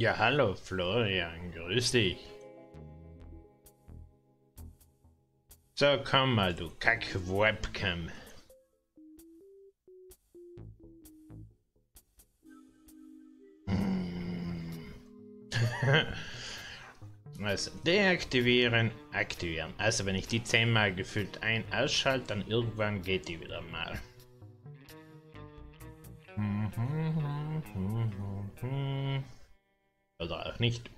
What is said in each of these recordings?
Ja, hallo Florian, grüß dich. So, komm mal, du Kack-Webcam. also, deaktivieren, aktivieren. Also, wenn ich die zehnmal gefüllt ein ausschalte, dann irgendwann geht die wieder mal. Oder auch nicht.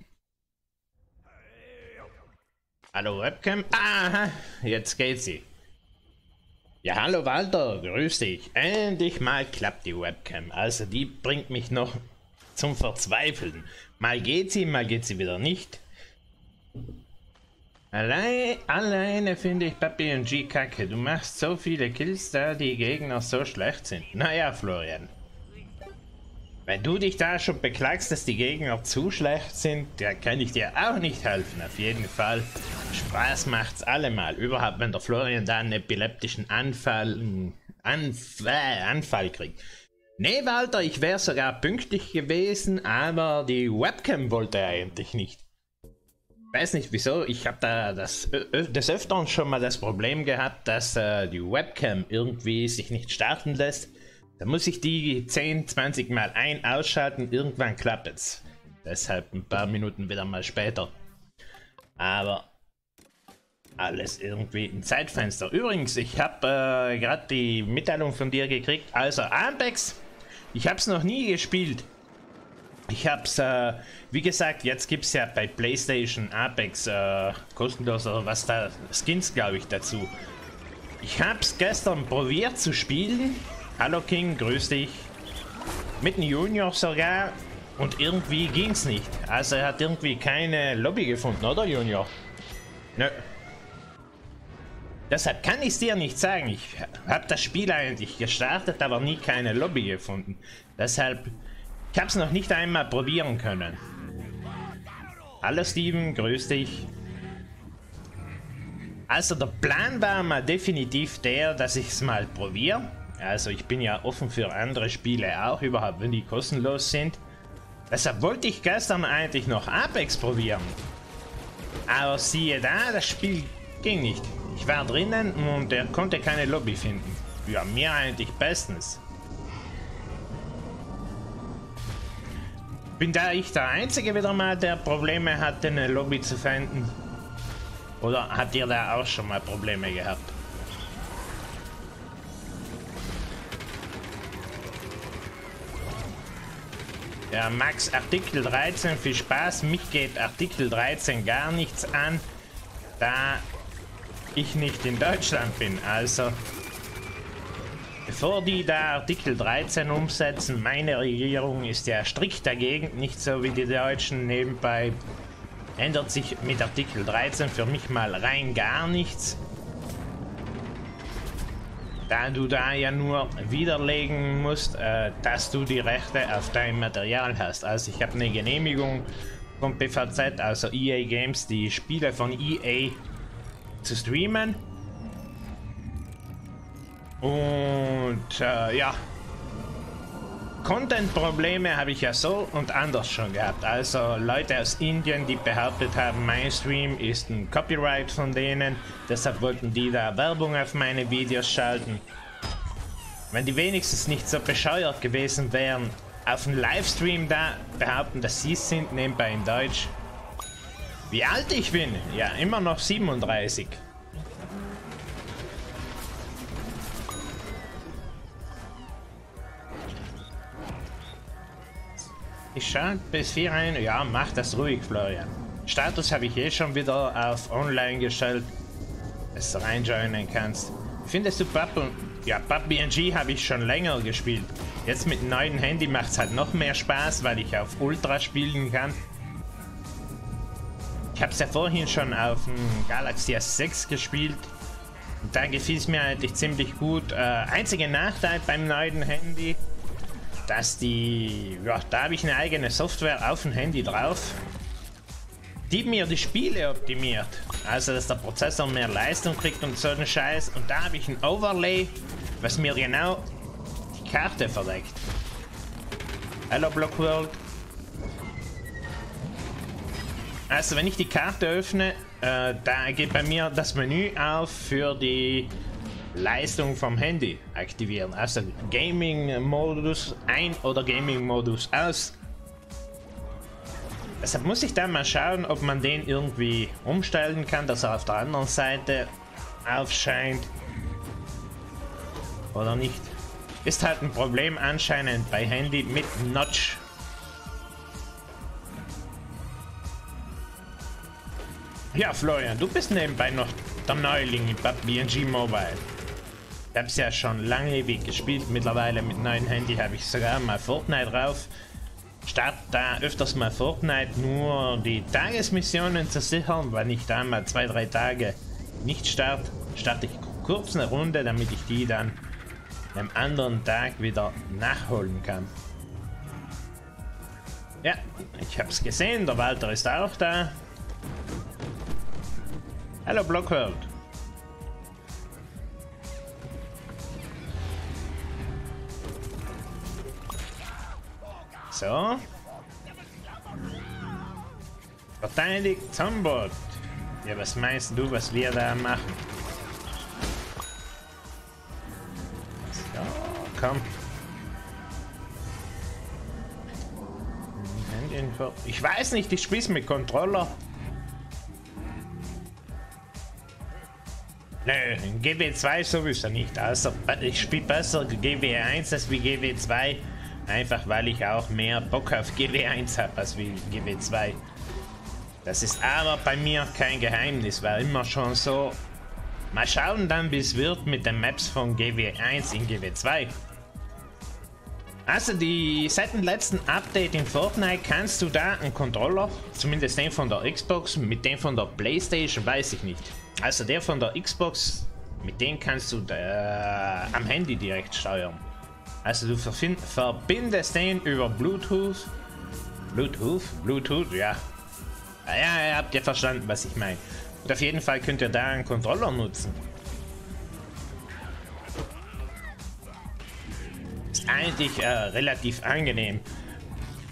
Hallo Webcam. Aha, jetzt geht sie. Ja, hallo Walter, grüß dich. Endlich mal klappt die Webcam. Also die bringt mich noch zum Verzweifeln. Mal geht sie, mal geht sie wieder nicht. Allein, alleine finde ich Papi und G kacke. Du machst so viele Kills da, die Gegner so schlecht sind. Naja, Florian. Wenn du dich da schon beklagst, dass die Gegner zu schlecht sind, da kann ich dir auch nicht helfen. Auf jeden Fall. Spaß macht's allemal. Überhaupt, wenn der Florian da einen epileptischen Anfall, Anf äh, Anfall kriegt. Nee, Walter, ich wäre sogar pünktlich gewesen, aber die Webcam wollte eigentlich nicht. Weiß nicht wieso, ich habe da das des Öfteren schon mal das Problem gehabt, dass äh, die Webcam irgendwie sich nicht starten lässt. Da muss ich die 10, 20 Mal ein- ausschalten, irgendwann klappt es. Deshalb ein paar Minuten wieder mal später. Aber alles irgendwie ein Zeitfenster. Übrigens, ich habe äh, gerade die Mitteilung von dir gekriegt. Also Ampex, ich habe es noch nie gespielt. Ich habe es, äh, wie gesagt, jetzt gibt es ja bei PlayStation Apex äh, kostenlos oder was da, Skins glaube ich dazu. Ich habe es gestern probiert zu spielen Hallo King, grüß dich. Mit Junior sogar. Und irgendwie ging's nicht. Also er hat irgendwie keine Lobby gefunden, oder Junior? Nö. Deshalb kann ich es dir nicht sagen. Ich habe das Spiel eigentlich gestartet, aber nie keine Lobby gefunden. Deshalb, ich habe es noch nicht einmal probieren können. Hallo Steven, grüß dich. Also der Plan war mal definitiv der, dass ich es mal probiere. Also ich bin ja offen für andere Spiele auch, überhaupt wenn die kostenlos sind. Deshalb wollte ich gestern eigentlich noch Apex probieren. Aber siehe da, das Spiel ging nicht. Ich war drinnen und er konnte keine Lobby finden. Ja, mir eigentlich bestens. Bin da ich der Einzige wieder mal, der Probleme hatte, eine Lobby zu finden? Oder habt ihr da auch schon mal Probleme gehabt? Ja, Max, Artikel 13, viel Spaß. Mich geht Artikel 13 gar nichts an, da ich nicht in Deutschland bin. Also, bevor die da Artikel 13 umsetzen, meine Regierung ist ja strikt dagegen, nicht so wie die Deutschen nebenbei. Ändert sich mit Artikel 13 für mich mal rein gar nichts da du da ja nur widerlegen musst, äh, dass du die Rechte auf dein Material hast. Also ich habe eine Genehmigung von PVZ, also EA Games, die Spiele von EA zu streamen. Und äh, ja, Content-Probleme habe ich ja so und anders schon gehabt. Also Leute aus Indien, die behauptet haben, mein Stream ist ein Copyright von denen. Deshalb wollten die da Werbung auf meine Videos schalten. Wenn die wenigstens nicht so bescheuert gewesen wären, auf dem Livestream da behaupten, dass sie es sind, nebenbei in Deutsch. Wie alt ich bin? Ja, immer noch 37. Ich schaue bis 4 ein. Ja, mach das ruhig, Florian. Status habe ich eh schon wieder auf Online gestellt, dass du reinjoinen kannst. Findest du Papu? Ja, PUBG habe ich schon länger gespielt. Jetzt mit dem neuen Handy macht es halt noch mehr Spaß, weil ich auf Ultra spielen kann. Ich habe es ja vorhin schon auf dem Galaxy S6 gespielt. Und da gefiel es mir eigentlich ziemlich gut. Äh, einziger Nachteil beim neuen Handy dass die, ja, da habe ich eine eigene Software auf dem Handy drauf, die mir die Spiele optimiert. Also, dass der Prozessor mehr Leistung kriegt und so einen Scheiß. Und da habe ich ein Overlay, was mir genau die Karte verdeckt. Hallo Blockworld. Also wenn ich die Karte öffne, äh, da geht bei mir das Menü auf für die Leistung vom Handy aktivieren. Also Gaming-Modus ein oder Gaming-Modus aus. Deshalb muss ich dann mal schauen, ob man den irgendwie umstellen kann, dass er auf der anderen Seite aufscheint. Oder nicht. Ist halt ein Problem anscheinend bei Handy mit Notch. Ja, Florian, du bist nebenbei noch der Neuling in PUBG Mobile. Ich hab's ja schon lange gespielt. Mittlerweile mit neuen Handy habe ich sogar mal Fortnite drauf. Start da öfters mal Fortnite, nur die Tagesmissionen zu sichern, weil ich da mal zwei, drei Tage nicht start, starte ich kurz eine Runde, damit ich die dann am anderen Tag wieder nachholen kann. Ja, ich hab's gesehen, der Walter ist auch da. Hallo Blockworld. So. Verteidigt Zombot. Ja, was meinst du, was wir da machen? So, komm. Ich weiß nicht, ich spiel's mit Controller. Nö, GW2 sowieso nicht. Also ich spiele besser GW1 als wie GW2. Einfach weil ich auch mehr Bock auf GW1 habe als wie GW2. Das ist aber bei mir kein Geheimnis, war immer schon so. Mal schauen dann, wie es wird mit den Maps von GW1 in GW2. Also die seit dem letzten Update in Fortnite kannst du da einen Controller, zumindest den von der Xbox, mit dem von der Playstation weiß ich nicht. Also der von der Xbox, mit dem kannst du da, am Handy direkt steuern. Also du verbindest den über Bluetooth. Bluetooth? Bluetooth, ja. Ah, ja, ja, habt ihr verstanden, was ich meine. Und auf jeden Fall könnt ihr da einen Controller nutzen. Ist eigentlich äh, relativ angenehm.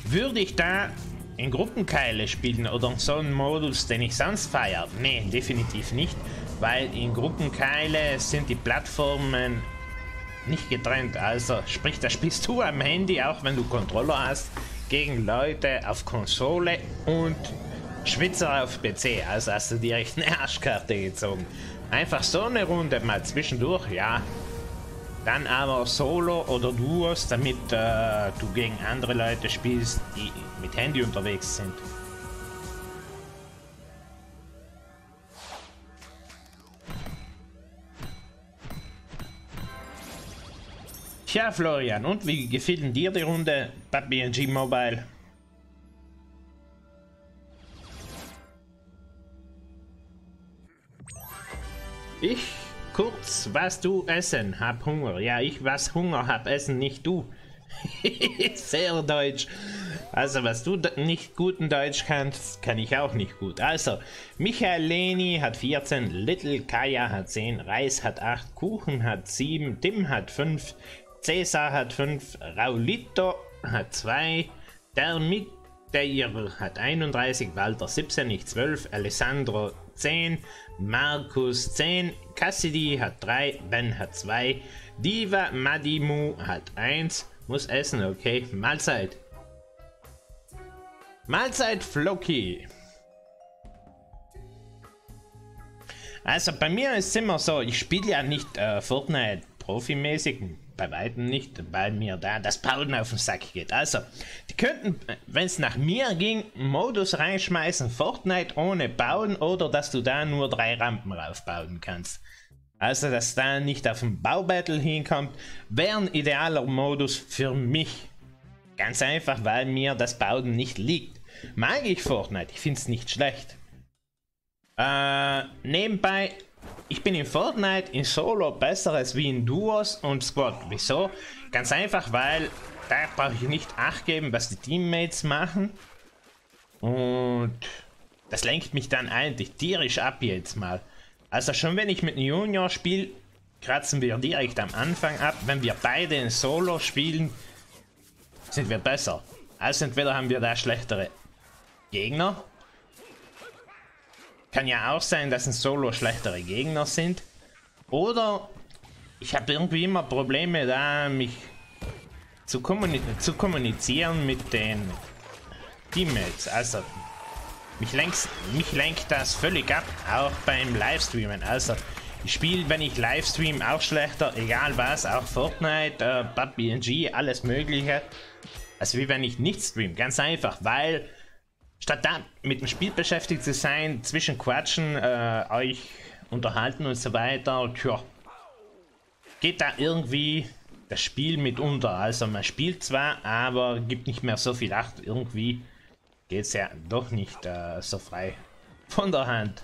Würde ich da in Gruppenkeile spielen oder so einen Modus, den ich sonst feiere? Nee, definitiv nicht, weil in Gruppenkeile sind die Plattformen nicht getrennt. Also sprich, da spielst du am Handy, auch wenn du Controller hast, gegen Leute auf Konsole und Schwitzer auf PC. Also hast du direkt eine Arschkarte gezogen. Einfach so eine Runde mal zwischendurch, ja, dann aber Solo oder Duos, damit äh, du gegen andere Leute spielst, die mit Handy unterwegs sind. Tja, Florian, und wie gefiel dir die Runde PUBG Mobile? Ich Kurz, was du essen? Hab Hunger. Ja, ich was Hunger hab essen, nicht du. Sehr deutsch. Also, was du nicht guten Deutsch kannst, kann ich auch nicht gut. Also, Michael Leni hat 14, Little Kaya hat 10, Reis hat 8, Kuchen hat 7, Tim hat 5, Cäsar hat 5, Raulito hat 2, der mit der hat 31, Walter 17, ich 12, Alessandro 10, Markus 10, Cassidy hat 3, Ben hat 2, Diva Madimu hat 1, muss essen, okay, Mahlzeit. Mahlzeit Floki. Also bei mir ist es immer so, ich spiele ja nicht äh, Fortnite profimäßig, bei weitem nicht, weil mir da das Bauen auf den Sack geht. Also, die könnten, wenn es nach mir ging, Modus reinschmeißen, Fortnite ohne Bauen oder dass du da nur drei Rampen raufbauen kannst. Also, dass da nicht auf den Baubattle hinkommt, wäre ein idealer Modus für mich. Ganz einfach, weil mir das Bauen nicht liegt. Mag ich Fortnite, ich finde es nicht schlecht. Äh, nebenbei ich bin in Fortnite in Solo besser als wie in Duos und Squad. Wieso? Ganz einfach, weil da brauche ich nicht acht geben, was die Teammates machen. Und das lenkt mich dann eigentlich tierisch ab jetzt mal. Also schon wenn ich mit einem Junior spiele, kratzen wir direkt am Anfang ab. Wenn wir beide in Solo spielen, sind wir besser. Also entweder haben wir da schlechtere Gegner Kann ja auch sein, dass ein Solo schlechtere Gegner sind. Oder ich habe irgendwie immer Probleme da, mich zu, kommuni zu kommunizieren mit den Teammates. Also mich, lenkt, mich lenkt das völlig ab, auch beim Livestreamen. Also ich spiele, wenn ich Livestream, auch schlechter, egal was, auch Fortnite, äh, PUBG, alles mögliche. Also wie wenn ich nicht stream, ganz einfach, weil statt da mit dem Spiel beschäftigt zu sein, zwischen Quatschen, äh, euch unterhalten und so weiter, tja, geht da irgendwie das Spiel mit unter. Also man spielt zwar, aber gibt nicht mehr so viel Acht. Irgendwie geht es ja doch nicht äh, so frei von der Hand.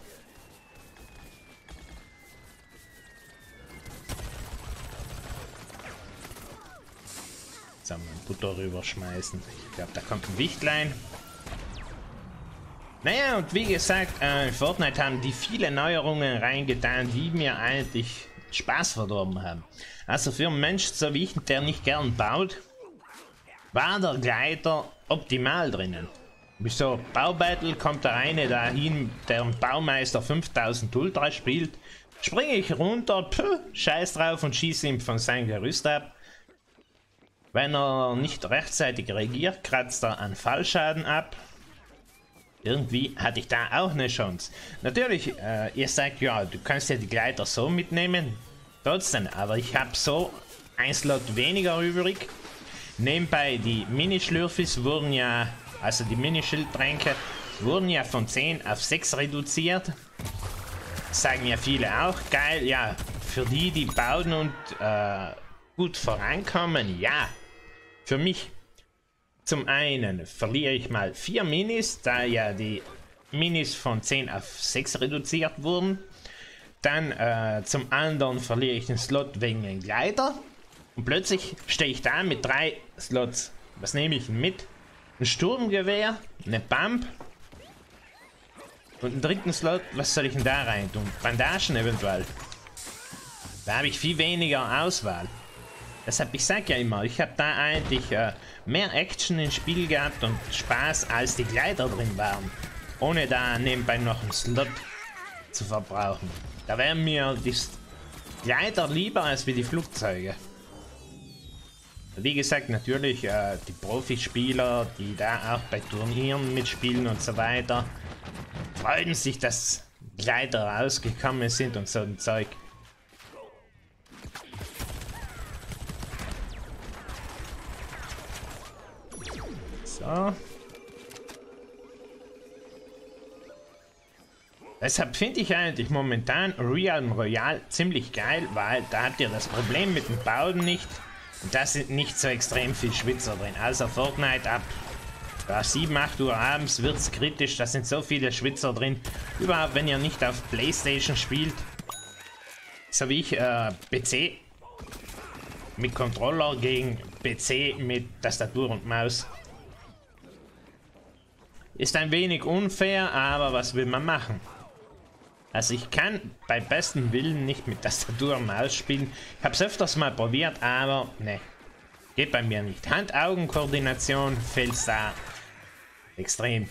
Jetzt haben wir Butter rüberschmeißen. Ich glaube, da kommt ein Wichtlein. Naja, und wie gesagt, äh, in Fortnite haben die viele Neuerungen reingetan, die mir eigentlich Spaß verdorben haben. Also für einen Mensch so wie ich, der nicht gern baut, war der Gleiter optimal drinnen. Wieso? Baubattle kommt der eine dahin, der Baumeister 5000 Ultra spielt, springe ich runter, pff, scheiß drauf und schieße ihm von seinem Gerüst ab. Wenn er nicht rechtzeitig reagiert, kratzt er an Fallschaden ab. Irgendwie hatte ich da auch eine Chance. Natürlich, äh, ihr sagt, ja, du kannst ja die Gleiter so mitnehmen. Trotzdem, aber ich habe so ein Slot weniger übrig. Nebenbei, die Mini-Schlürfis wurden ja, also die Mini-Schildtränke, wurden ja von 10 auf 6 reduziert. Sagen ja viele auch, geil, ja, für die, die bauen und äh, gut vorankommen, ja. Für mich zum einen verliere ich mal 4 Minis, da ja die Minis von 10 auf 6 reduziert wurden. Dann äh, zum anderen verliere ich den Slot wegen dem Gleiter. Und plötzlich stehe ich da mit drei Slots. Was nehme ich mit? Ein Sturmgewehr, eine Bump und einen dritten Slot. Was soll ich denn da rein tun? Bandagen eventuell. Da habe ich viel weniger Auswahl. Deshalb, ich sag ja immer, ich habe da eigentlich äh, mehr Action im Spiel gehabt und Spaß, als die Gleiter drin waren. Ohne da nebenbei noch einen Slot zu verbrauchen. Da wären mir die Gleiter lieber als wie die Flugzeuge. Wie gesagt, natürlich äh, die Profispieler, die da auch bei Turnieren mitspielen und so weiter, freuen sich, dass Gleiter rausgekommen sind und so ein Zeug. So. Deshalb finde ich eigentlich momentan Realm Royale ziemlich geil, weil da habt ihr das Problem mit dem Bauen nicht. Und da sind nicht so extrem viel Schwitzer drin. Also Fortnite ab ja, 7, 8 Uhr abends wird es kritisch. Da sind so viele Schwitzer drin. Überhaupt, wenn ihr nicht auf Playstation spielt. So wie ich, äh, PC mit Controller gegen PC mit Tastatur und Maus. Ist ein wenig unfair, aber was will man machen? Also ich kann bei bestem Willen nicht mit Tastatur und Maus spielen. Ich habe es öfters mal probiert, aber ne, geht bei mir nicht. Hand-Augen-Koordination fehlt da extrem.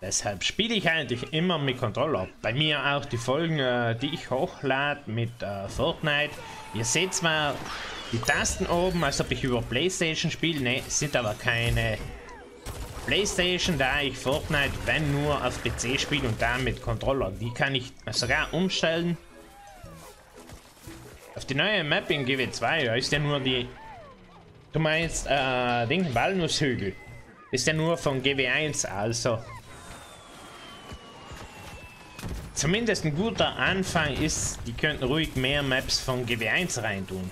Deshalb spiele ich eigentlich immer mit Controller. Bei mir auch die Folgen, äh, die ich hochlade mit äh, Fortnite. Ihr seht zwar die Tasten oben, als ob ich über Playstation spiele. Ne, sind aber keine Playstation, da ich Fortnite, wenn nur auf PC spiele und da mit Controller. Die kann ich sogar umstellen. Auf die neue Map in GW2, da ist ja nur die... Du meinst, äh, Ding, Walnusshügel. Ist ja nur von GW1, also Zumindest ein guter Anfang ist, die könnten ruhig mehr Maps von GW1 reintun.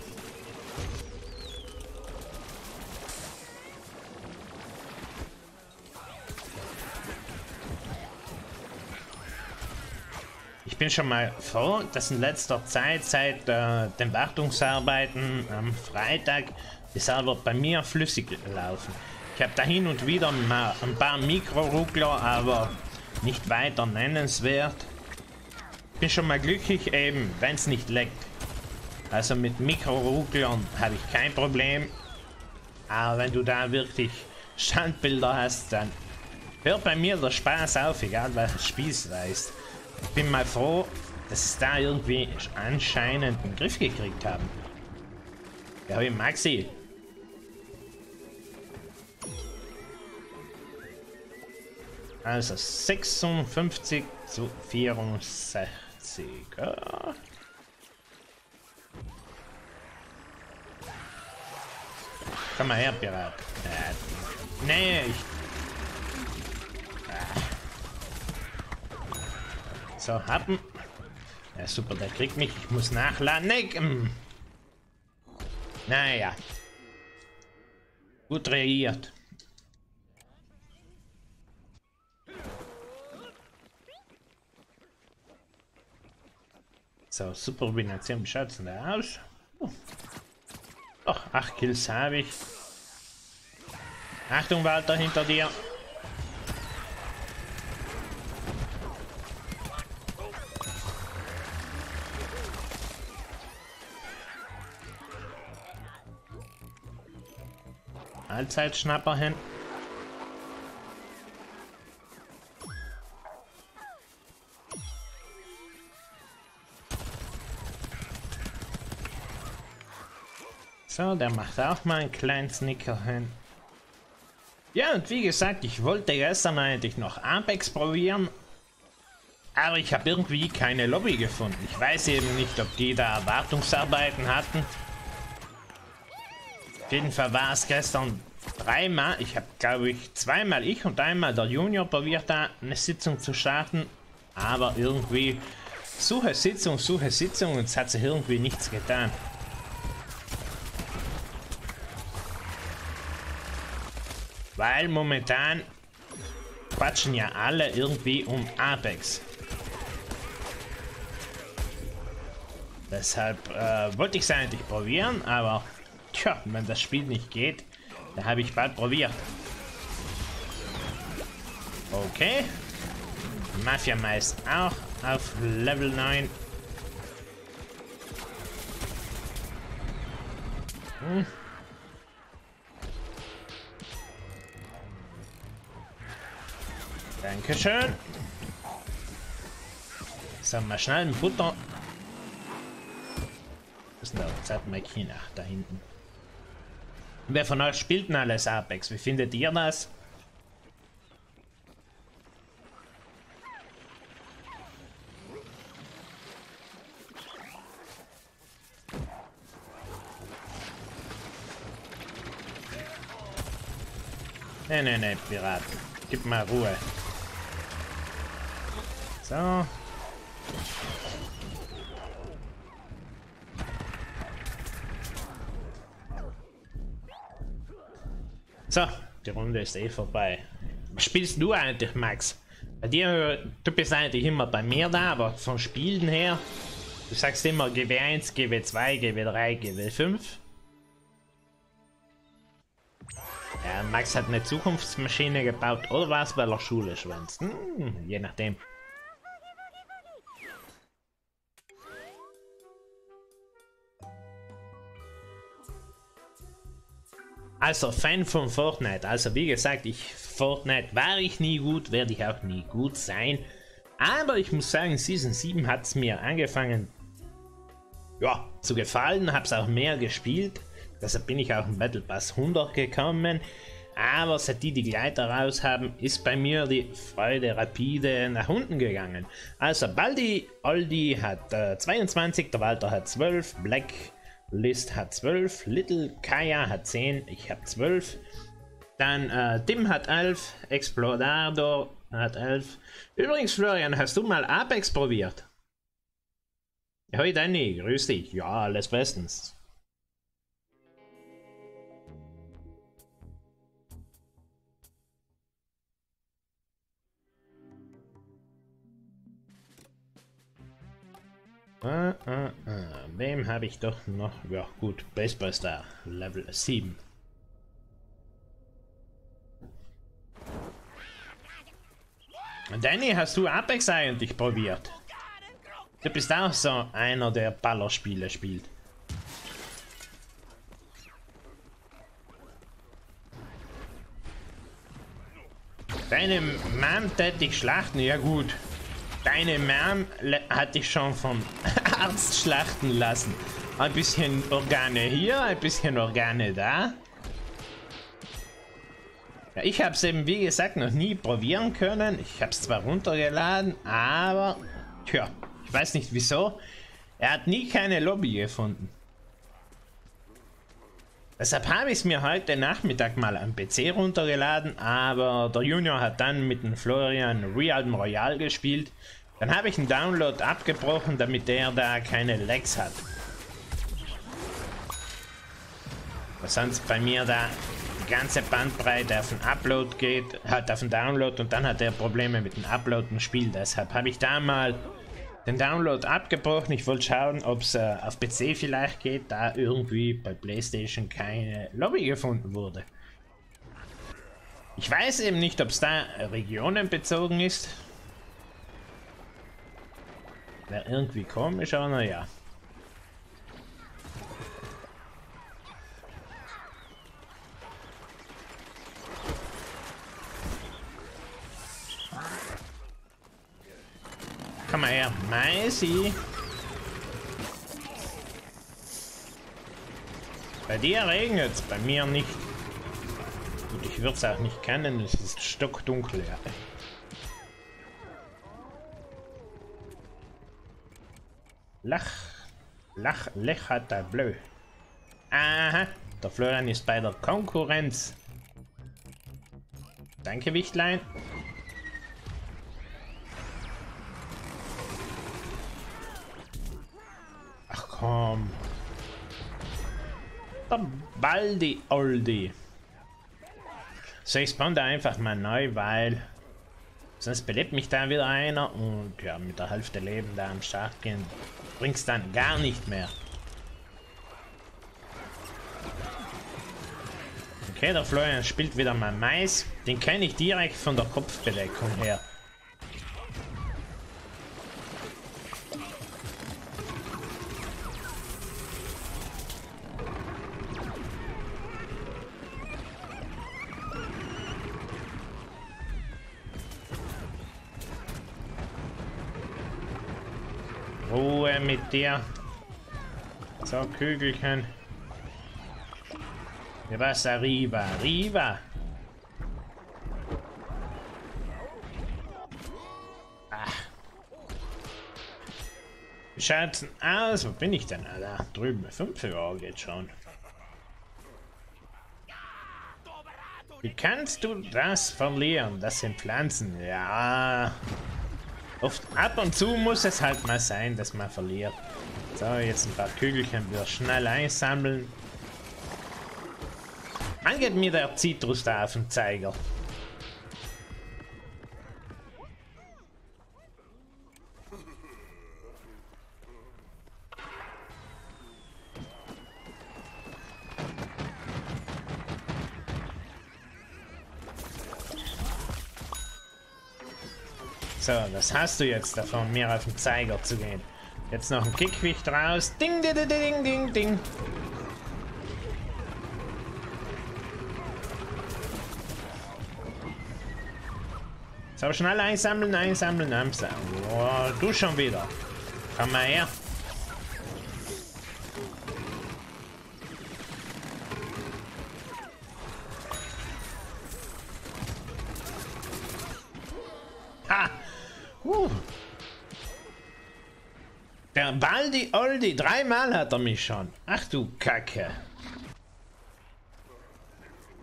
Ich bin schon mal froh, dass in letzter Zeit, seit äh, den Wartungsarbeiten am Freitag, die Server bei mir flüssig laufen. Ich habe da hin und wieder mal ein paar Mikroruckler, aber nicht weiter nennenswert bin schon mal glücklich eben, wenn es nicht leckt. Also mit Mikrorucklern habe ich kein Problem. Aber wenn du da wirklich Standbilder hast, dann hört bei mir der Spaß auf, egal welches Spiel es heißt. Bin mal froh, dass es da irgendwie anscheinend einen Griff gekriegt haben. Ja, wie Maxi. Also 56 zu 64. Ja. Komm mal her, Pirat. Äh, nee, ich... So, happen. Ja, super, der kriegt mich. Ich muss nachladen. Ähm. Naja. Gut reagiert. So, super Kombination. Wie schaut es denn da aus? Oh. Doch, 8 Kills habe ich. Achtung, Walter, hinter dir. Allzeitschnapper hin. So, der macht auch mal einen kleinen Snicker hin. Ja, und wie gesagt, ich wollte gestern eigentlich noch Apex probieren. Aber ich habe irgendwie keine Lobby gefunden. Ich weiß eben nicht, ob die da Erwartungsarbeiten hatten. Auf jeden Fall war es gestern dreimal. Ich habe, glaube ich, zweimal ich und einmal der Junior probiert, da eine Sitzung zu starten. Aber irgendwie suche Sitzung, suche Sitzung und es hat sich irgendwie nichts getan. Weil momentan quatschen ja alle irgendwie um Apex. Deshalb äh, wollte ich es eigentlich probieren, aber tja, wenn das Spiel nicht geht, dann habe ich bald probiert. Okay. Mafia Meister auch auf Level 9. Hm. Dankeschön. So, mal schnell ein Butter. Ist da? Mein China da hinten. Wer von euch spielt denn alles Apex? Wie findet ihr das? Nee, nee, nee, Pirat. Gib mal Ruhe. So. So, die Runde ist eh vorbei. Was spielst du eigentlich, Max? Bei dir, du bist eigentlich immer bei mir da, aber vom Spielen her, du sagst immer GW1, GW2, GW3, GW5. Ja, Max hat eine Zukunftsmaschine gebaut, oder was, weil er Schule schwänzt? Hm, je nachdem. Also Fan von Fortnite. Also wie gesagt, ich Fortnite war ich nie gut, werde ich auch nie gut sein. Aber ich muss sagen, Season 7 hat es mir angefangen ja, zu gefallen, habe es auch mehr gespielt. Deshalb bin ich auch im Battle Pass 100 gekommen. Aber seit die die Gleiter raus haben, ist bei mir die Freude rapide nach unten gegangen. Also Baldi, Aldi hat äh, 22, der Walter hat 12, Black List hat 12, Little Kaya hat 10, ich habe 12. Dann äh, Dim hat 11, Explodador hat 11. Übrigens, Florian, hast du mal Apex probiert? Hoi Danny, grüß dich. Ja, alles bestens. Ah, ah, ah. Wem habe ich doch noch? Ja, gut. Baseball Star, Level 7. Danny, hast du Apex eigentlich probiert? Du bist auch so einer, der Ballerspiele spielt. Deine täte ich schlachten, ja gut. Deine Mom hatte ich schon vom Arzt schlachten lassen. Ein bisschen Organe hier, ein bisschen Organe da. Ja, ich habe es eben, wie gesagt, noch nie probieren können. Ich habe es zwar runtergeladen, aber... Tja, ich weiß nicht wieso. Er hat nie keine Lobby gefunden. Deshalb habe ich es mir heute Nachmittag mal am PC runtergeladen, aber der Junior hat dann mit dem Florian Realm Royale gespielt. Dann habe ich den Download abgebrochen, damit der da keine Lags hat. Was sonst bei mir da die ganze Bandbreite auf den Upload geht, hat auf den Download und dann hat er Probleme mit dem Upload im Spiel. Deshalb habe ich da mal den Download abgebrochen. Ich wollte schauen, ob es äh, auf PC vielleicht geht, da irgendwie bei PlayStation keine Lobby gefunden wurde. Ich weiß eben nicht, ob es da regionenbezogen ist. Wäre irgendwie komisch, aber naja. Komm mal her. Maisi. Bei dir regnet es, bei mir nicht. Und ich würde es auch nicht kennen, es ist stockdunkel. Ja. Lach. Lach, Lechata Bleu. Aha, der Florian ist bei der Konkurrenz. Danke, Wichtlein. komm. Der Baldi Oldi. So, ich spawn da einfach mal neu, weil sonst belebt mich da wieder einer und ja, mit der Hälfte Leben da am Start gehen bringt's dann gar nicht mehr. Okay, der Florian spielt wieder mal Mais. Den kenne ich direkt von der Kopfbedeckung her. Ruhe mit dir. So, Kügelchen. Was. Wie schaut's denn aus? Wo bin ich denn? Ah, da drüben. 5 Uhr geht schon. Wie kannst du das verlieren? Das sind Pflanzen. Ja. Oft ab und zu muss es halt mal sein, dass man verliert. So, jetzt ein paar Kügelchen wieder schnell einsammeln. Wann geht mir der Zitrus da auf den Zeiger? So, was hast du jetzt davon, mir auf den Zeiger zu gehen? Jetzt noch ein Kickwicht raus. Ding, ding, ding, ding, ding. So, schnell einsammeln, einsammeln, einsammeln. Oh, du schon wieder. Komm mal her. Oldi, dreimal hat er mich schon. Ach du Kacke.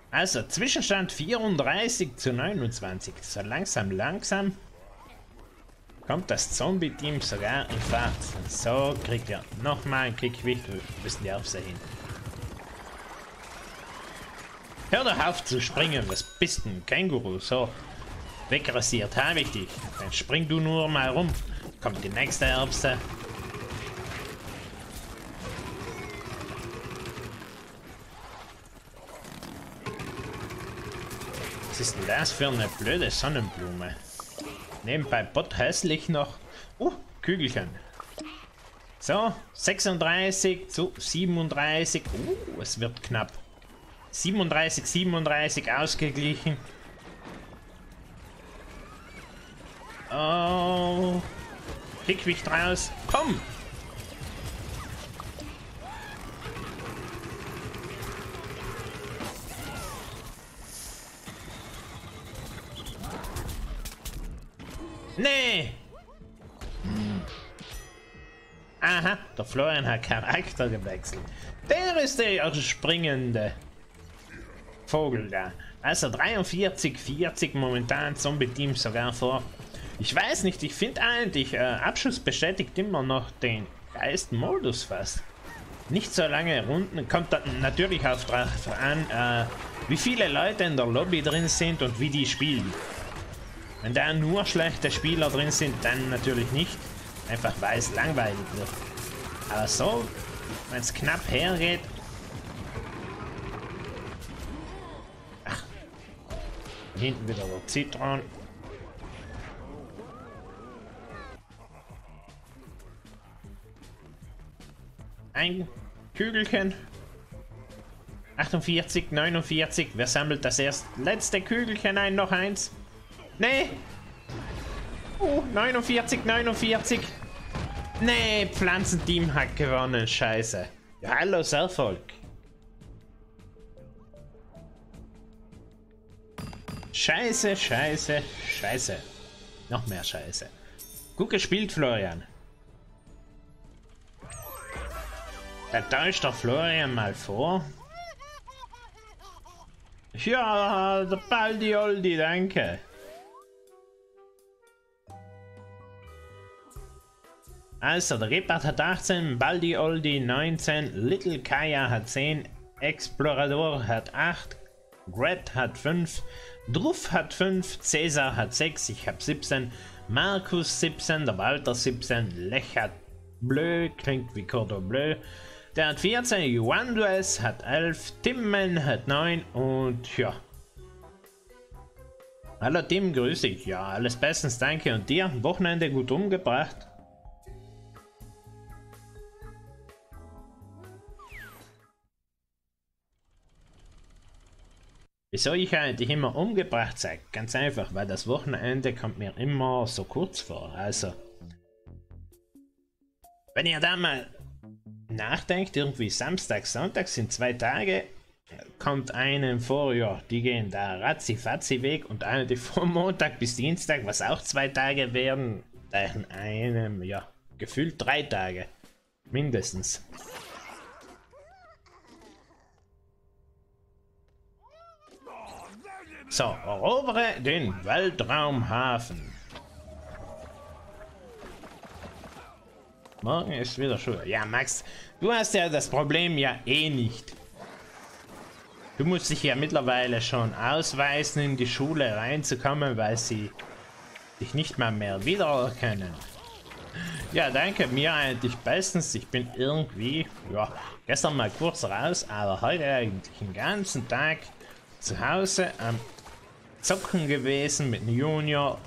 Also, Zwischenstand 34 zu 29. So langsam, langsam kommt das Zombie-Team sogar in Fahrt. So kriegt er nochmal einen Kick. Wir müssen die Aufsehen. Hör doch auf zu springen. Was bist denn? Känguru. So. Wegrasiert habe ich dich. Dann spring du nur mal rum. Kommt die nächste Erbse. Was ist denn das für eine blöde Sonnenblume? Nebenbei Bot hässlich noch. Uh, Kügelchen. So, 36 zu 37. Uh, es wird knapp. 37, 37 ausgeglichen. Oh. Pick mich draus. Komm! Nee! Aha, der Florian hat Charakter gewechselt. Der ist der springende Vogel da. Also 43, 40 momentan Zombie-Team sogar vor. Ich weiß nicht, ich finde eigentlich, äh, Abschuss bestätigt immer noch den geilsten Modus fast. Nicht so lange Runden, kommt dann natürlich auch drauf an, äh, wie viele Leute in der Lobby drin sind und wie die spielen. Wenn da nur schlechte Spieler drin sind, dann natürlich nicht. Einfach weil es langweilig wird. Aber so, wenn es knapp hergeht. Ach. Hinten wieder der Zitron. Ein Kügelchen. 48, 49. Wer sammelt das erst letzte Kügelchen ein? Noch eins. Nee. Oh, 49, 49. Nee, Pflanzenteam hat gewonnen. Scheiße. Ja, hallo, Erfolg. Scheiße, scheiße, scheiße. Noch mehr Scheiße. Gut gespielt, Florian. Da täuscht der Florian mal vor. Ja, der Baldi Oldi, danke. Also, der Gepard hat 18, Baldi Oldi 19, Little Kaya hat 10, Explorador hat 8, Gret hat 5, Druff hat 5, Cäsar hat 6, ich habe 17, Markus 17, der Walter 17, Lech hat Bleu, klingt wie Cordon Bleu, der hat 14, Juandues hat 11, Timmen hat 9 und ja. Hallo Tim, grüß dich. Ja, alles bestens, danke. Und dir? Wochenende gut umgebracht? Wieso ich eigentlich immer umgebracht sage? Ganz einfach, weil das Wochenende kommt mir immer so kurz vor. Also, wenn ihr da mal nachdenkt, irgendwie Samstag, Sonntag sind zwei Tage, kommt einem vor, ja, die gehen da ratzi fatzi weg und eigentlich vom Montag bis Dienstag, was auch zwei Tage werden, in einem, ja, gefühlt drei Tage. Mindestens. So, erobere den Weltraumhafen. Morgen ist wieder Schule. Ja, Max, du hast ja das Problem ja eh nicht. Du musst dich ja mittlerweile schon ausweisen, in die Schule reinzukommen, weil sie dich nicht mal mehr wiedererkennen. Ja, danke, mir eigentlich bestens. Ich bin irgendwie, ja, gestern mal kurz raus, aber heute eigentlich den ganzen Tag zu Hause am Zocken gewesen mit einem Junior.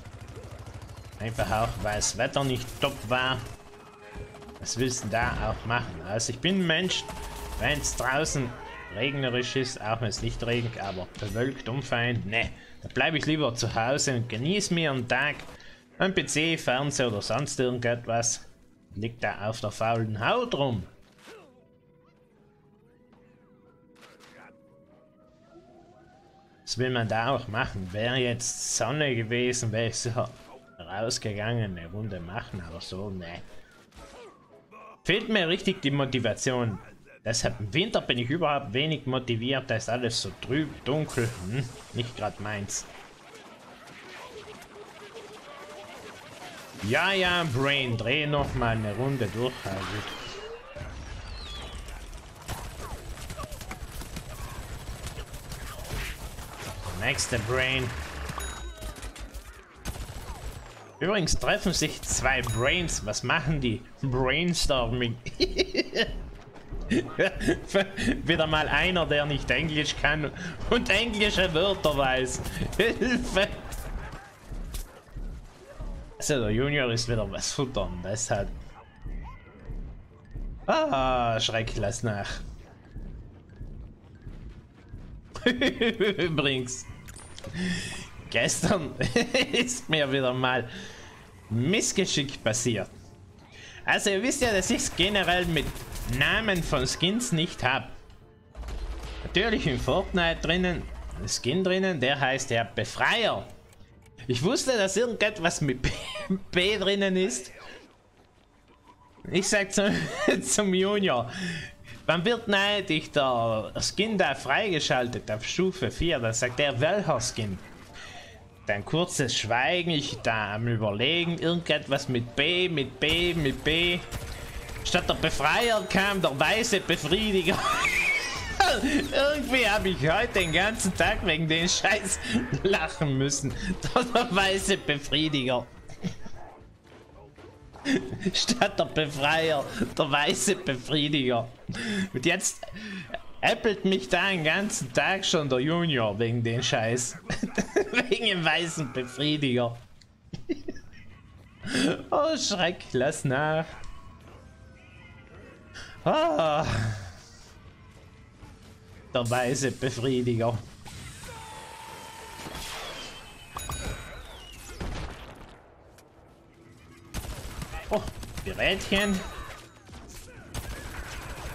Einfach auch, weil das Wetter nicht top war. Was willst du da auch machen? Also ich bin ein Mensch, wenn es draußen regnerisch ist, auch wenn es nicht regnet, aber bewölkt, umfein, ne, da bleibe ich lieber zu Hause und genieße mir einen Tag am PC, Fernseher oder sonst irgendetwas. Liegt da auf der faulen Haut rum. Was will man da auch machen? Wäre jetzt Sonne gewesen, wäre ich so rausgegangen, eine Runde machen, aber so, ne. Fehlt mir richtig die Motivation. Deshalb im Winter bin ich überhaupt wenig motiviert, da ist alles so trüb, dunkel, hm, nicht gerade meins. Ja, ja, Brain, dreh noch mal eine Runde durch. Also. Nächste Brain. Übrigens treffen sich zwei Brains. Was machen die? Brainstorming. Wieder mal einer, der nicht Englisch kann und englische Wörter weiß. Hilfe! Also der Junior ist wieder was futtern, deshalb. Ah, Schreck, lass nach. Übrigens, gestern ist mir wieder mal Missgeschick passiert. Also ihr wisst ja, dass ich es generell mit Namen von Skins nicht habe. Natürlich in Fortnite drinnen, Skin drinnen, der heißt der Befreier. Ich wusste, dass irgendetwas mit B, B drinnen ist. Ich sag zum, zum Junior, wann wird neidig der Skin da freigeschaltet auf Stufe 4? Da sagt er, welcher Skin? Dann kurzes Schweigen, ich da am überlegen, irgendetwas mit B, mit B, mit B. Statt der Befreier kam der weiße Befriediger. Irgendwie habe ich heute den ganzen Tag wegen den Scheiß lachen müssen. Der weiße Befriediger. Statt der Befreier, der weiße Befriediger. Und jetzt äppelt mich da den ganzen Tag schon der Junior wegen den Scheiß. wegen dem weißen Befriediger. oh Schreck, lass nach. Ah. Der weiße Befriediger. Gerätchen.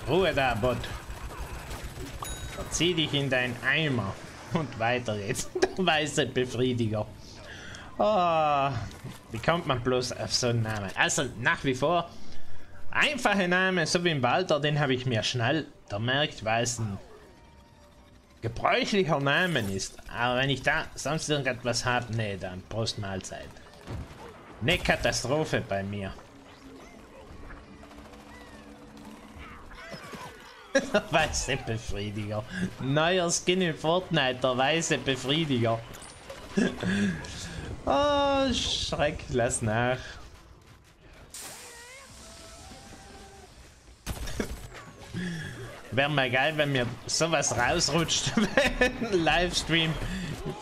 Ruhe da, Bot. Verzieh dich in deinen Eimer. Und weiter jetzt. Der weiße Befriediger. Oh, wie kommt man bloß auf so einen Namen? Also nach wie vor einfache Name, so wie im Walter, den habe ich mir schnell merkt, weil es ein gebräuchlicher Name ist. Aber wenn ich da sonst irgendetwas habe, nee, dann Prost Mahlzeit. Ne Katastrophe bei mir. weiße Befriediger. Neuer Skin in Fortnite, der weiße Befriediger. oh, Schreck, lass nach. Wäre mal geil, wenn mir sowas rausrutscht. Livestream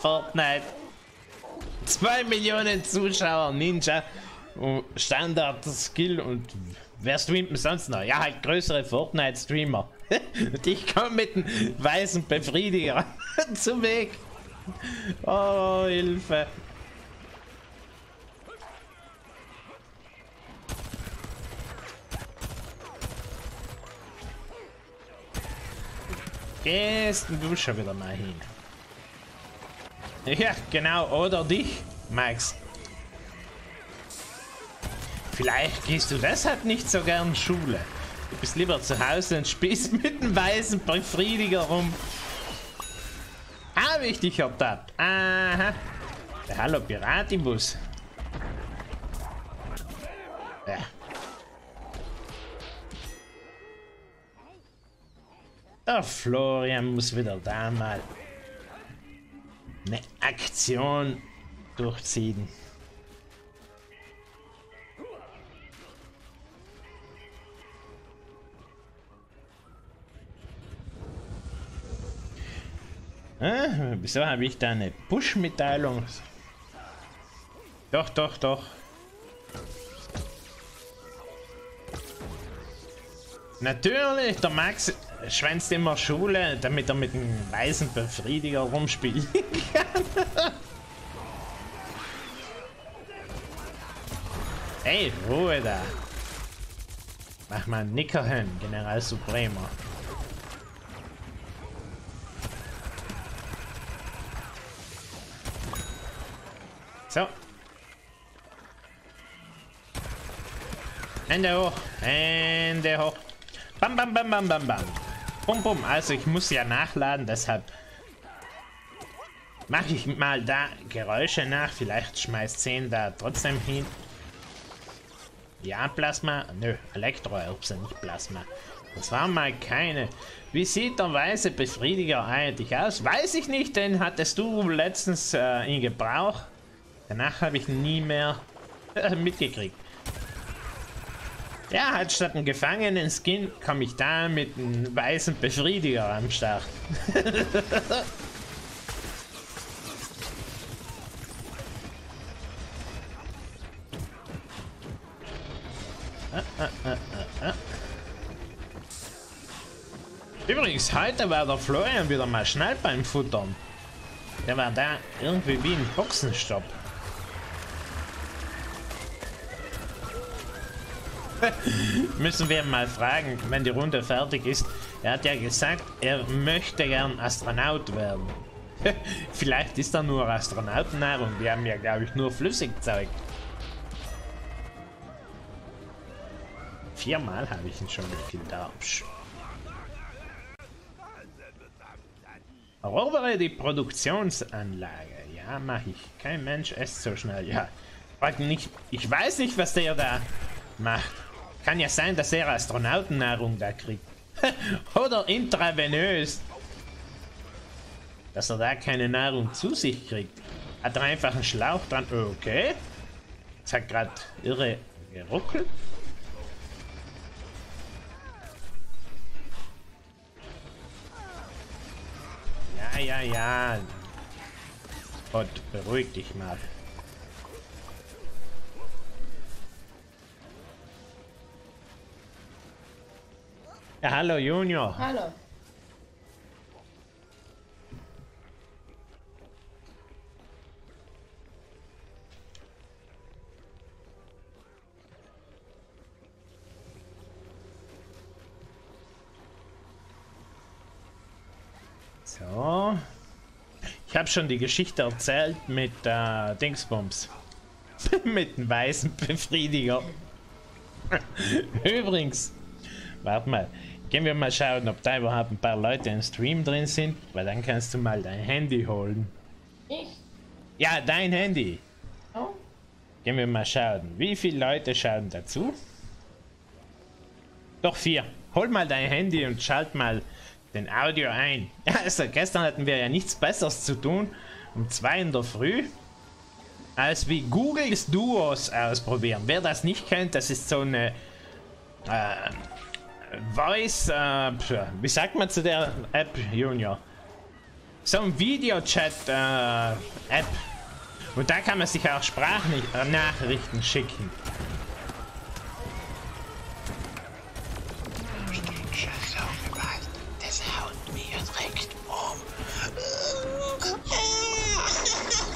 Fortnite. 2 Millionen Zuschauer, Ninja. Standard Skill und wer streamt denn sonst noch? Ja, halt größere Fortnite-Streamer. und ich komme mit einem weißen Befriediger zum Weg. Oh, Hilfe. Gehst du schon wieder mal hin. Ja, genau, oder dich, Max. Vielleicht gehst du deshalb nicht so gern Schule. Du bist lieber zu Hause und spielst mit dem weißen Befriediger rum. Habe ich dich ertappt. Aha. Der Hallo Piratibus. Ja. Der Florian muss wieder da mal eine Aktion durchziehen. Wieso habe ich da eine Push-Mitteilung? Doch, doch, doch. Natürlich, der Max schwänzt immer Schule, damit er mit dem weißen Befriediger rumspielen kann. Ey, Ruhe da. Mach mal Nickerhön, General Suprema. So. Hände hoch. Hände hoch. Bam, bam, bam, bam, bam, bam. Bum, bum. Also ich muss ja nachladen, deshalb mache ich mal da Geräusche nach. Vielleicht schmeißt 10 da trotzdem hin. Ja, Plasma. Nö, Elektroerbse, nicht Plasma. Das war mal keine. Wie sieht der weiße Befriediger eigentlich aus? Weiß ich nicht, den hattest du letztens äh, in Gebrauch. Danach habe ich nie mehr äh, mitgekriegt. Ja, halt statt einem Gefangenen-Skin komme ich da mit einem weißen Befriediger am Start. Übrigens, heute war der Florian wieder mal schnell beim Futtern. Der war da irgendwie wie ein Boxenstopp. Müssen wir mal fragen, wenn die Runde fertig ist. Er hat ja gesagt, er möchte gern Astronaut werden. Vielleicht ist er nur Astronautennahrung. Die haben ja, glaube ich, nur Flüssigzeug. Viermal habe ich ihn schon gekillt. Absch. Erobere die Produktionsanlage. Ja, mache ich. Kein Mensch esst so schnell. Ja, nicht. Ich weiß nicht, was der da macht. Kann ja sein, dass er Astronautennahrung da kriegt. Oder intravenös. Dass er da keine Nahrung zu sich kriegt. Hat er einfach einen Schlauch dran. Okay. Das hat gerade irre geruckelt. Ja, ja, ja. Gott, beruhig dich mal. Ja, hallo Junior. Hallo. So. Ich habe schon die Geschichte erzählt mit äh, Dingsbums. mit dem weißen Befriediger. Übrigens, warte mal. Gehen wir mal schauen, ob da überhaupt ein paar Leute im Stream drin sind, weil dann kannst du mal dein Handy holen. Ich? Ja, dein Handy. Oh. Gehen wir mal schauen. Wie viele Leute schauen dazu? Doch vier. Hol mal dein Handy und schalt mal den Audio ein. Also gestern hatten wir ja nichts Besseres zu tun. Um zwei in der Früh. Als wie Googles Duos ausprobieren. Wer das nicht kennt, das ist so eine äh, Voice, äh, wie sagt man zu der App, Junior? So ein Videochat-App. Äh, Und da kann man sich auch Sprachnachrichten schicken.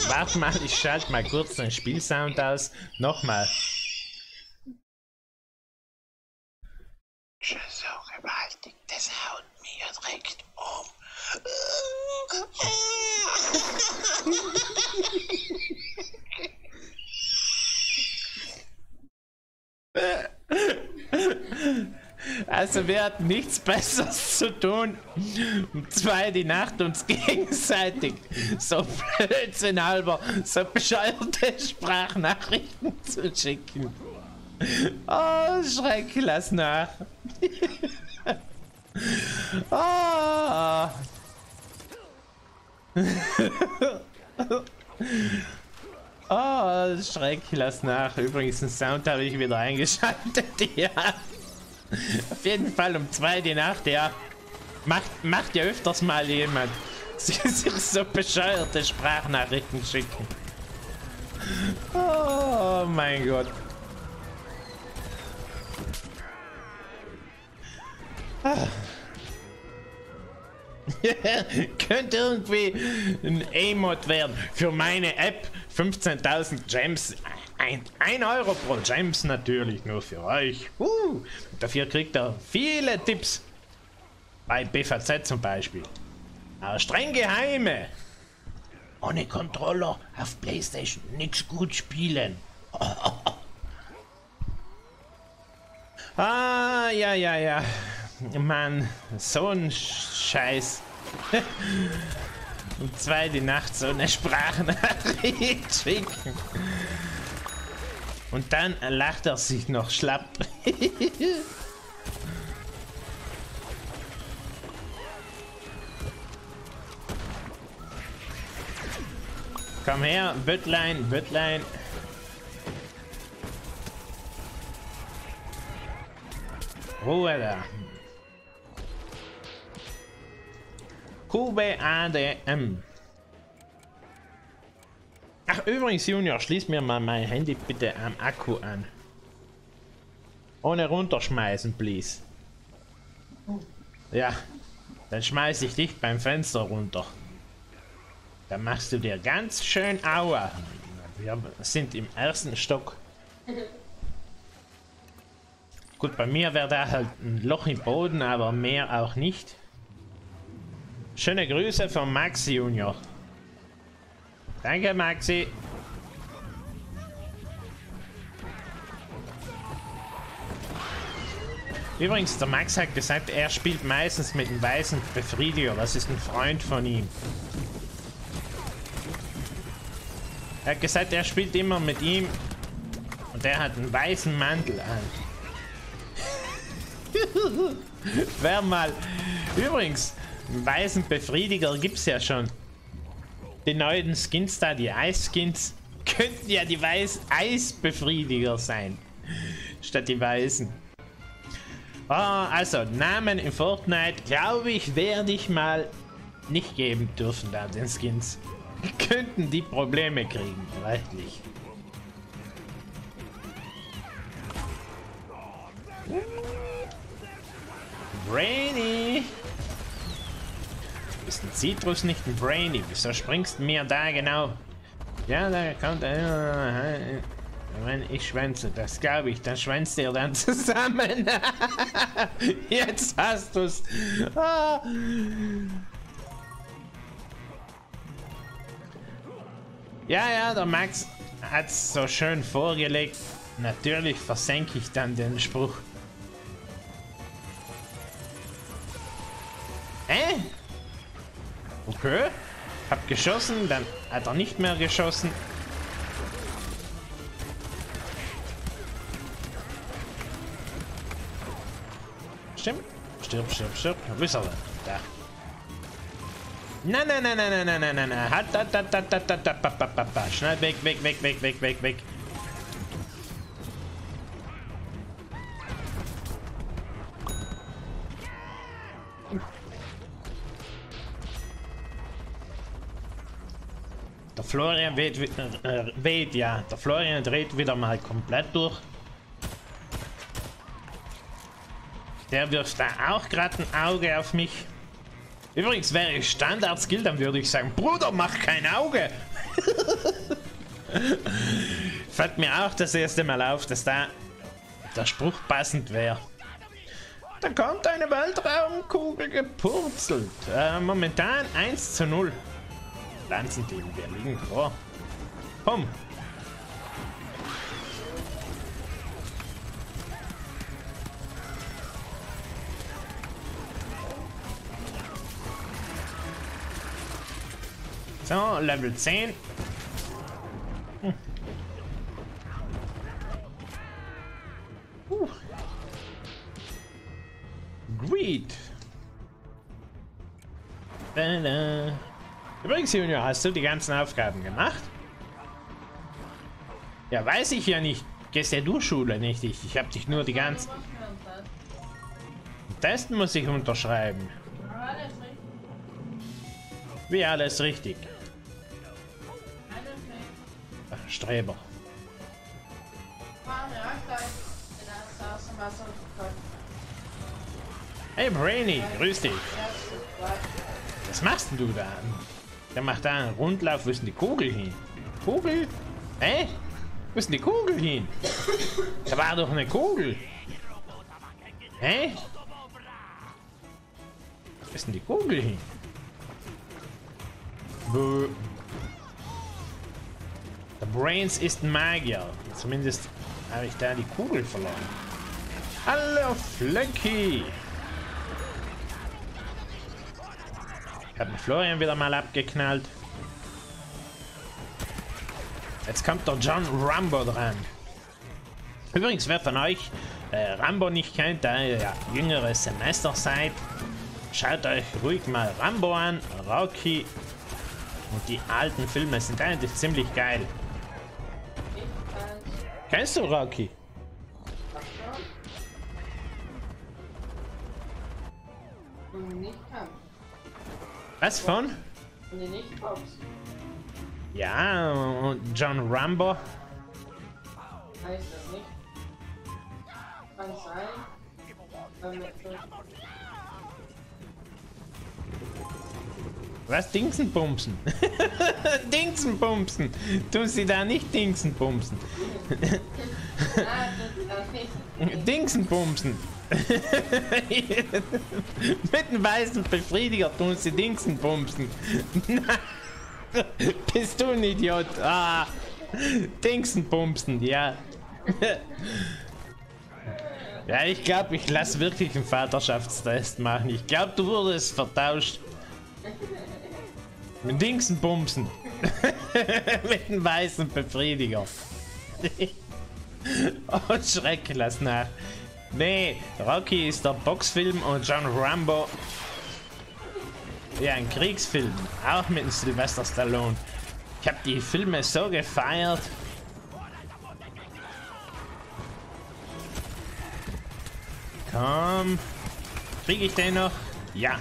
Warte mal, ich schalte mal kurz den Spielsound aus. Nochmal. So gewaltig, das haut mir direkt um. Also wir hatten nichts Besseres zu tun, um zwei die Nacht uns gegenseitig so Blödsinn halber, so bescheuerte Sprachnachrichten zu schicken. Oh, Schreck, lass nach. oh. oh, Schreck, lass nach. Übrigens, den Sound habe ich wieder eingeschaltet. Ja. Auf jeden Fall um zwei die Nacht, ja. Macht, macht ja öfters mal jemand sich so bescheuerte Sprachnachrichten schicken. Oh mein Gott. Könnte irgendwie ein A-Mod werden. Für meine App 15.000 Gems. Ein, ein Euro pro Gems natürlich nur für euch. Uh, dafür kriegt er viele Tipps. Bei BVZ zum Beispiel. Aber streng geheime. Ohne Controller auf Playstation nichts gut spielen. ah, ja, ja, ja. Mann, so ein Scheiß. Und zwei die Nacht so eine Sprachnachricht schicken. Und dann lacht er sich noch schlapp. Komm her, Büttlein, Büttlein. Ruhe da. QBADM. Ach, übrigens, Junior, schließ mir mal mein Handy bitte am Akku an. Ohne runterschmeißen, please. Ja, dann schmeiß ich dich beim Fenster runter. Dann machst du dir ganz schön Aua. Wir sind im ersten Stock. Gut, bei mir wäre da halt ein Loch im Boden, aber mehr auch nicht. Schöne Grüße von Maxi Junior. Danke, Maxi. Übrigens, der Max hat gesagt, er spielt meistens mit dem weißen Befriediger. Das ist ein Freund von ihm. Er hat gesagt, er spielt immer mit ihm und er hat einen weißen Mantel an. Wer mal. Übrigens, weißen Befriediger gibt es ja schon. Die neuen Skins da, die Eisskins, könnten ja die weiß Eisbefriediger sein. Statt die weißen. Oh, also, Namen in Fortnite, glaube ich, werde ich mal nicht geben dürfen da, den Skins. Könnten die Probleme kriegen, rechtlich. Brainy! Ist ein Citrus nicht ein Brainy? Wieso springst du mir da genau? Ja, da kommt... Äh, wenn ich schwänze, das glaube ich, dann schwänzt ihr dann zusammen. Jetzt hast du's. Ah. Ja, ja, der Max hat's so schön vorgelegt. Natürlich versenke ich dann den Spruch. Äh? Okay. Hab geschossen, dann hat er nicht mehr geschossen. Stimmt. Stirb, stirb, stirb. Wo ist er denn? Da. Nein, nein, nein, nein, nein, nein, nein, nein, halt, halt, halt, halt, halt, halt, halt, halt, halt. Schnell weg, weg, weg, weg, weg, weg, weg. Der Florian weht, äh, weht, ja. Der Florian dreht wieder mal komplett durch. Der wirft da auch gerade ein Auge auf mich. Übrigens wäre ich Standard-Skill, dann würde ich sagen, Bruder, mach kein Auge. Fällt mir auch das erste Mal auf, dass da der Spruch passend wäre. Da kommt eine Weltraumkugel gepurzelt. Äh, momentan 1 zu 0. Pflanzen die wir liegen. Oh. Komm. So, Level 10. Hm. Uh. Greed. Da -da. Übrigens, Junior, hast du die ganzen Aufgaben gemacht? Ja, weiß ich ja nicht. Ja du Schule nicht? Ich, ich habe dich nur die ganzen... Testen muss ich unterschreiben. Wie alles richtig. Streber. Hey Brainy, grüß dich. Was machst denn du da? Der macht da einen Rundlauf. Wo ist denn die Kugel hin? Kugel? Hä? Wo ist denn die Kugel hin? Da war doch eine Kugel. Hä? Wo ist denn die Kugel hin? Der Brains ist ein Magier. Zumindest habe ich da die Kugel verloren. Hallo Flecky! Ich habe Florian wieder mal abgeknallt. Jetzt kommt der John Rambo dran. Übrigens, wer von euch äh, Rambo nicht kennt, da ihr ja jüngere Semester seid, schaut euch ruhig mal Rambo an, Rocky und die alten Filme sind eigentlich ziemlich geil. Kennst du Rocky? Was von? Ja, und John Rambo. Heißt das nicht? Kann sein. Was Dingsenbumsen? Dingsenbumsen! Du sie da nicht Dingsenbumsen. Dingsenbumsen. Mit einem weißen Befriediger tun sie Dingsenbumsen. Bist du ein Idiot? Ah, Dingsenbumsen, ja. ja, ich glaube, ich lasse wirklich einen Vaterschaftstest machen. Ich glaube, du wurdest vertauscht. Mit Dingsenbumsen. Mit einem weißen Befriediger. oh, Schreck, lass nach. Nee, Rocky ist der Boxfilm und John Rambo. Ja, ein Kriegsfilm. Auch mit Sylvester Stallone. Ich habe die Filme so gefeiert. Komm. Kriege ich den noch? Ja.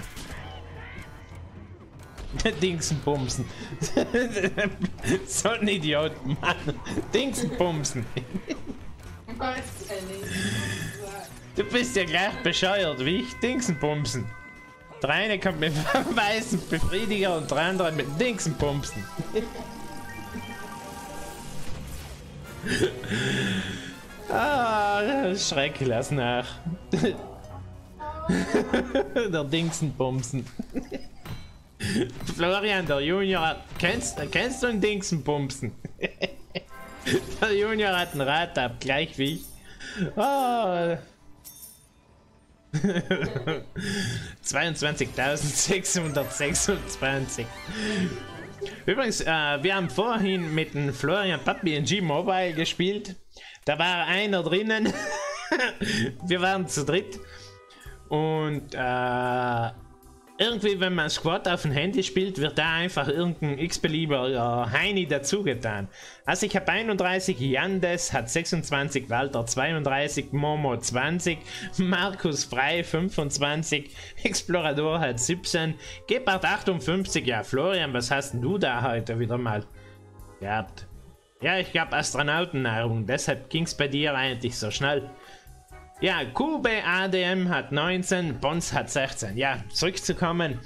Dingsenbumsen. so ein Idiot, Mann. Dingsenbumsen. Du bist ja gleich bescheuert wie ich. Dingsenbumsen. Der eine kommt mit weißen Befriediger und der andere mit Dingsenbumsen. ah, Schreck, lass nach. der Dingsenbumsen. Florian, der Junior, kennst, kennst du einen Dingsenbumsen? der Junior hat ein Rad ab, gleich wie ich. Oh. 22.626. Übrigens, äh, wir haben vorhin mit dem Florian Papi in G-Mobile gespielt. Da war einer drinnen. wir waren zu dritt. Und äh, irgendwie, wenn man Squad auf dem Handy spielt, wird da einfach irgendein x-beliebiger Heini dazugetan. Also ich habe 31, Yandes hat 26, Walter 32, Momo 20, Markus Frei 25, Explorador hat 17, Gebhardt 58, ja Florian, was hast du da heute wieder mal gehabt? Ja, ich glaube Astronautennahrung, deshalb ging es bei dir eigentlich so schnell. Ja, QB ADM hat 19, Bons hat 16. Ja, zurückzukommen.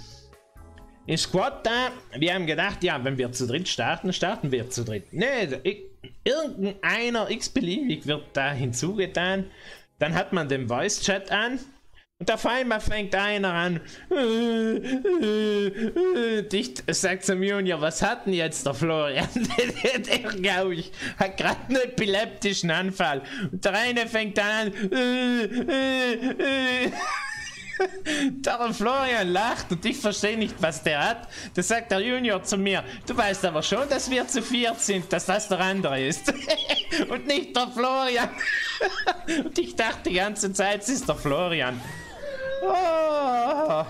In Squad da, wir haben gedacht, ja, wenn wir zu dritt starten, starten wir zu dritt. Nee, irgendeiner x-beliebig wird da hinzugetan. Dann hat man den Voice Chat an und auf einmal fängt einer an, ich sag zum Junior, was hat denn jetzt der Florian? der, der glaube ich, hat gerade einen epileptischen Anfall. Und der eine fängt dann an, der Florian lacht und ich verstehe nicht, was der hat. Da sagt der Junior zu mir, du weißt aber schon, dass wir zu viert sind, dass das der andere ist. und nicht der Florian. und ich dachte die ganze Zeit, es ist der Florian. Oh.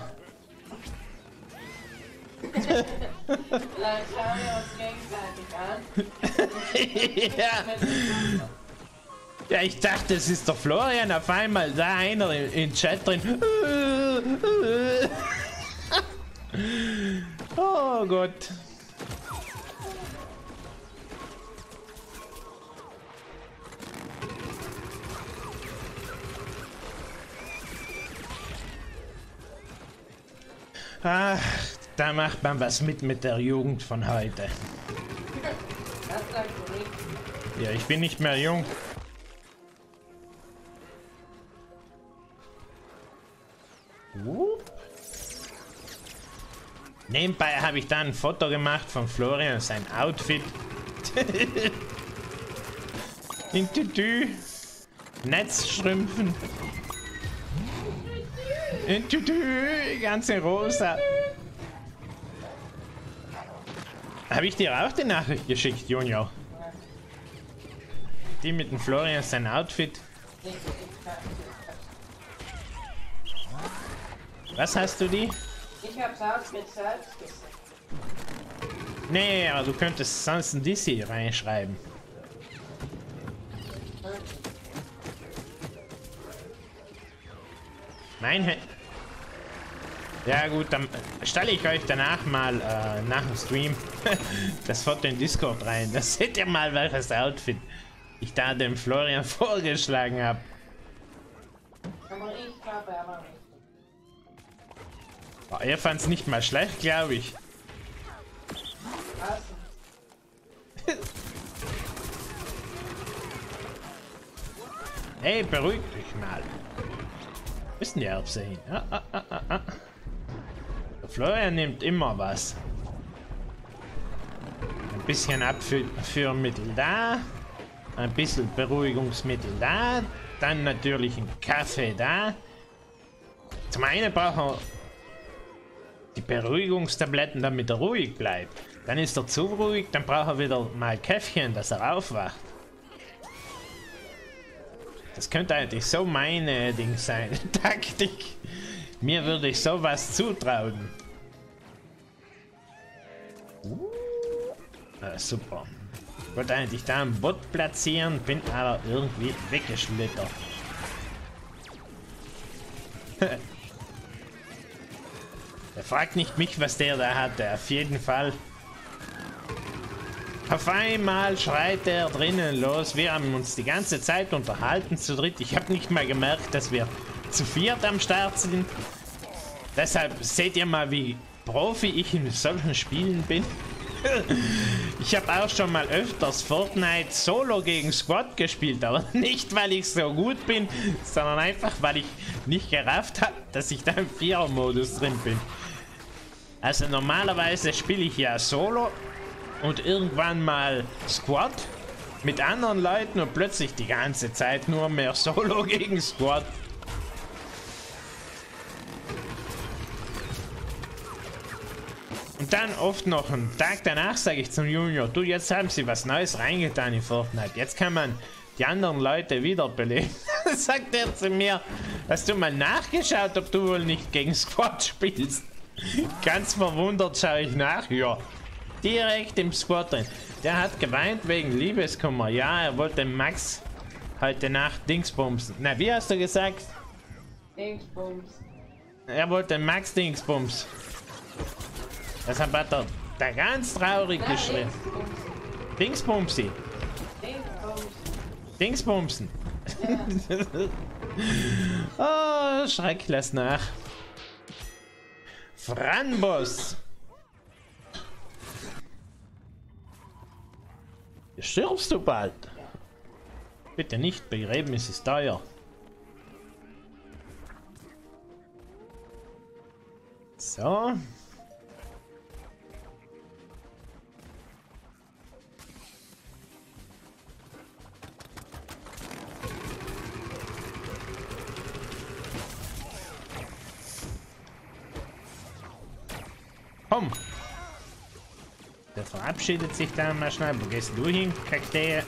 ja. ja, ich dachte, es ist der Florian. Auf einmal da einer in, in Chat drin. oh Gott. Ach, da macht man was mit mit der Jugend von heute. Ja, ich bin nicht mehr jung. Nebenbei habe ich da ein Foto gemacht von Florian, sein Outfit. In Tütü. Netzstrümpfen. Ganz in rosa. Habe ich dir auch die Nachricht geschickt, Junior? Die mit dem Florian sein Outfit. Was hast du die? Ich hab's Outfit selbst gesagt. Nee, aber du könntest sonst ein DC reinschreiben. Mein He ja gut, dann stelle ich euch danach mal äh, nach dem Stream das Foto in Discord rein. Da seht ihr mal, welches Outfit ich da dem Florian vorgeschlagen habe. Oh, er fand es nicht mal schlecht, glaube ich. Ey, beruhig dich mal. Denn die Erbse hin? Ah, ah, ah, ah, ah. Florian nimmt immer was. Ein bisschen Abführmittel da. Ein bisschen Beruhigungsmittel da. Dann natürlich ein Kaffee da. Zum einen braucht er die Beruhigungstabletten, damit er ruhig bleibt. Dann ist er zu ruhig, dann braucht er wieder mal Käffchen, dass er aufwacht. Das könnte eigentlich so meine Ding sein. Taktik. Mir würde ich sowas zutrauen. Uh, ah, super. Wollte eigentlich da ein Bot platzieren, bin aber irgendwie weggeschlittert. er fragt nicht mich, was der da hatte. Auf jeden Fall auf einmal schreit er drinnen los. Wir haben uns die ganze Zeit unterhalten zu dritt. Ich habe nicht mal gemerkt, dass wir zu viert am Start sind. Deshalb seht ihr mal, wie Profi ich in solchen Spielen bin. ich habe auch schon mal öfters Fortnite Solo gegen Squad gespielt, aber nicht, weil ich so gut bin, sondern einfach, weil ich nicht gerafft habe, dass ich da im Vierer-Modus drin bin. Also normalerweise spiele ich ja Solo und irgendwann mal Squad mit anderen Leuten und plötzlich die ganze Zeit nur mehr Solo gegen Squad. Und dann oft noch einen Tag danach sage ich zum Junior, du, jetzt haben sie was Neues reingetan in Fortnite. Jetzt kann man die anderen Leute wiederbeleben. sagt er zu mir, hast du mal nachgeschaut, ob du wohl nicht gegen Squad spielst? Ganz verwundert schaue ich nach, ja. Direkt im Squad drin. Der hat geweint wegen Liebeskummer. Ja, er wollte Max heute Nacht Dingsbumsen. Na, wie hast du gesagt? Dingsbums. Er wollte Max Dingsbums. Deshalb hat er da ganz traurig geschrieben. Dingsbumsi. Dingsbumsi. Dingsbums. Dingsbumsen. Ja. oh, Schreck lass nach. Franbos. Stirbst du bald? Bitte nicht, Begräbnis ist teuer. So. Komm. Der verabschiedet sich da mal schnell. Wo gehst du hin, Kakteen?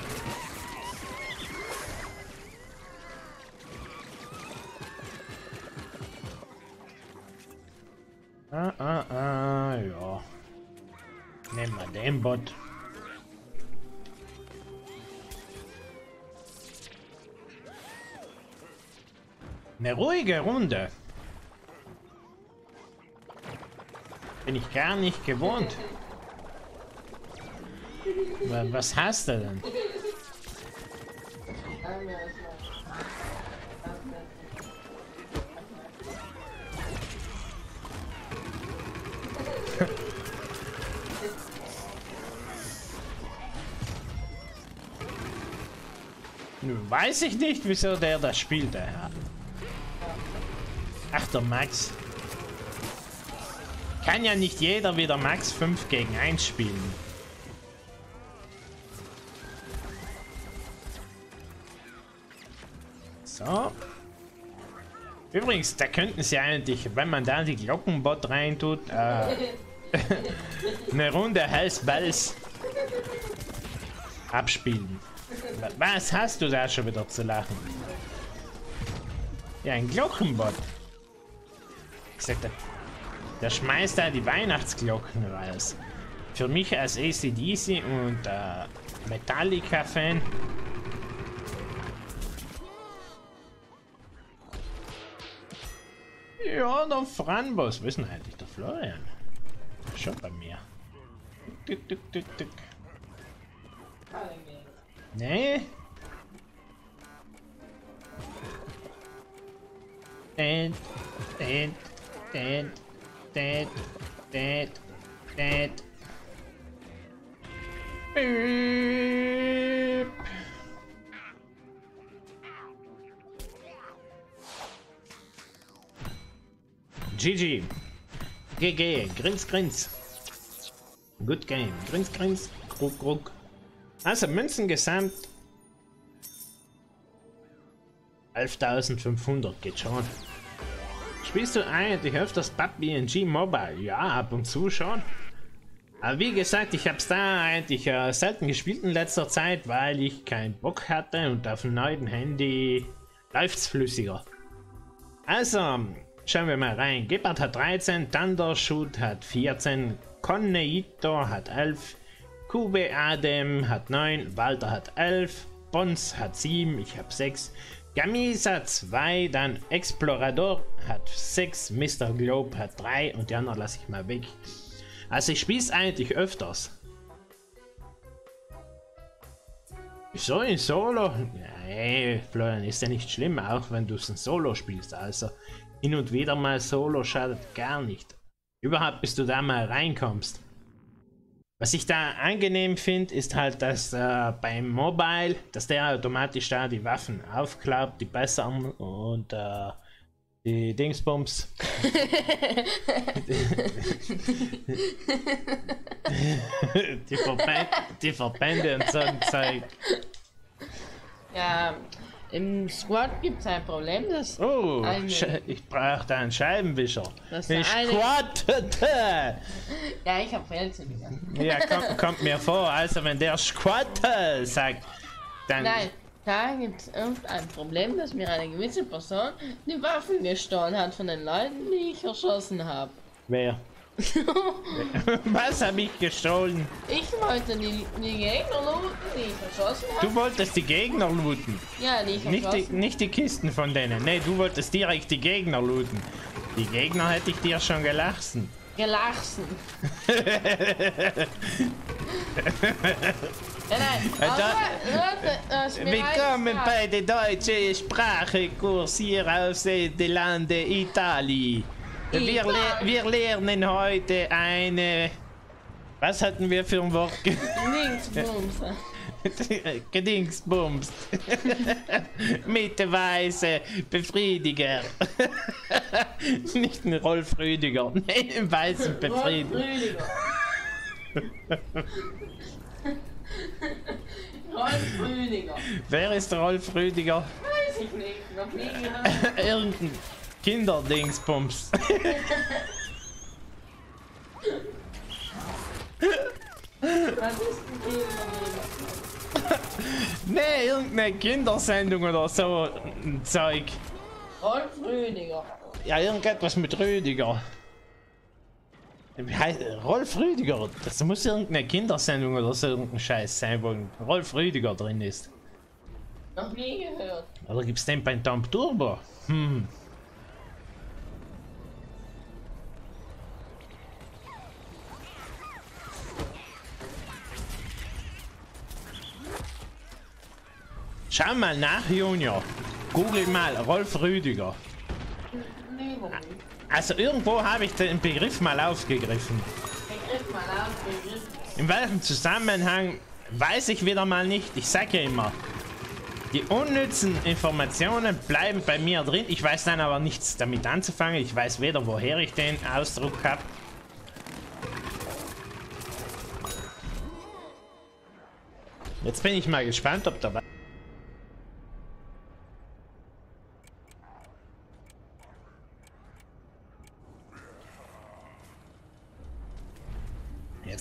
Ah, ah, ah, ja. Nehmen wir den Bot. Eine ruhige Runde. Bin ich gar nicht gewohnt. Was hast du denn? Nun weiß ich nicht, wieso der das spielt, der Herr. Ach, der Max. Kann ja nicht jeder wieder Max 5 gegen 1 spielen. So. Übrigens, da könnten sie eigentlich, wenn man da die Glockenbot reintut, äh, eine Runde Halsballs abspielen. Was hast du da schon wieder zu lachen? Ja, ein Glockenbot. Ich sagte, der schmeißt da die Weihnachtsglocken raus. Für mich als ACDC und äh, Metallica-Fan Ja, der Franbos. Wo ist denn eigentlich der Florian? Schon bei mir. Tick, tick, tick, tick. Nee. Dad, dad, dad, Dead. Dead. Dead. Beep. GG. GG. Grins, grins. Good game. Grins, grins. Krug, krug. Also Münzen gesamt. 11.500 geht schon. Spielst du eigentlich öfters PUBG Mobile? Ja, ab und zu schon. Aber wie gesagt, ich habe es da eigentlich äh, selten gespielt in letzter Zeit, weil ich keinen Bock hatte und auf dem neuen Handy läuft es flüssiger. Also, schauen wir mal rein. Gebhardt hat 13, Thundershoot hat 14, Conneito hat 11, Kube Adem hat 9, Walter hat 11, Bons hat 7, ich habe 6, Gamisa 2, dann Explorador hat 6, Mr. Globe hat 3 und die anderen lasse ich mal weg. Also ich spiele es eigentlich öfters. So in Solo? Nee, Florian, ist ja nicht schlimm, auch wenn du es in Solo spielst. Also hin und wieder mal Solo schadet gar nicht. Überhaupt bis du da mal reinkommst. Was ich da angenehm finde, ist halt, dass äh, beim Mobile, dass der automatisch da die Waffen aufklappt, die bessern und äh, die Dingsbums. die, Verbände, die Verbände und so ein Zeug. Ja, im Squad gibt es ein Problem, dass Oh, eine, ich brauche da einen Scheibenwischer. Das eine- Squad! ja, ich habe Felsen. ja, kommt, kommt mir vor. Also, wenn der Squad sagt, dann. Nein, da gibt es irgendein Problem, dass mir eine gewisse Person die Waffen gestohlen hat von den Leuten, die ich erschossen habe. Wer? Was habe ich gestohlen? Ich wollte die, die Gegner looten, die ich erschossen habe. Du wolltest die Gegner looten. Ja, die ich Nicht die, nicht die Kisten von denen. Nee, du wolltest direkt die Gegner looten. Die Gegner hätte ich dir schon gelassen. Gelassen. Willkommen bei der deutschen Sprachekurs hier aus dem Lande Italien. Wir, le wir lernen heute eine... Was hatten wir für ein Wort? Linksbumse. Gedingsbums. Mitteweise Befriediger. Nicht ein Rolf Rüdiger. Nein, ein weißen Befriediger. Rolf Rüdiger. Wer ist Rolf Rüdiger? Weiß ich nicht, noch nie gehört. Irgendein Kinderdingsbums. Nee, irgendeine Kindersendung oder so ein Zeug. Rolf Rüdiger. Ja, irgendetwas mit Rüdiger. Wie heißt Rolf Rüdiger? Das muss irgendeine Kindersendung oder so irgendein Scheiß sein, wo Rolf Rüdiger drin ist. Noch nie gehört. Oder gibt's den beim Dump Turbo? Hm. Schau mal nach, Junior. Google mal Rolf Rüdiger. Also irgendwo habe ich den Begriff mal aufgegriffen. Begriff mal auf, Begriff. In welchem Zusammenhang weiß ich wieder mal nicht. Ich sage ja immer, die unnützen Informationen bleiben bei mir drin. Ich weiß dann aber nichts damit anzufangen. Ich weiß weder woher ich den Ausdruck habe. Jetzt bin ich mal gespannt, ob dabei.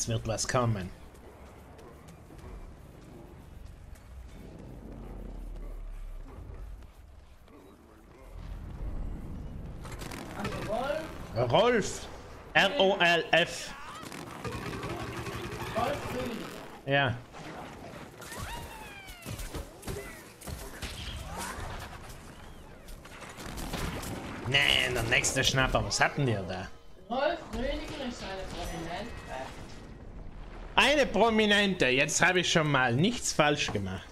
Jetzt wird was kommen. Rolf, Rolf. Ja. Nee, der nächste Schnapper. Was hatten wir da? Rolf Rüdiger ist eine Prominente. Eine Prominente. Jetzt habe ich schon mal nichts falsch gemacht.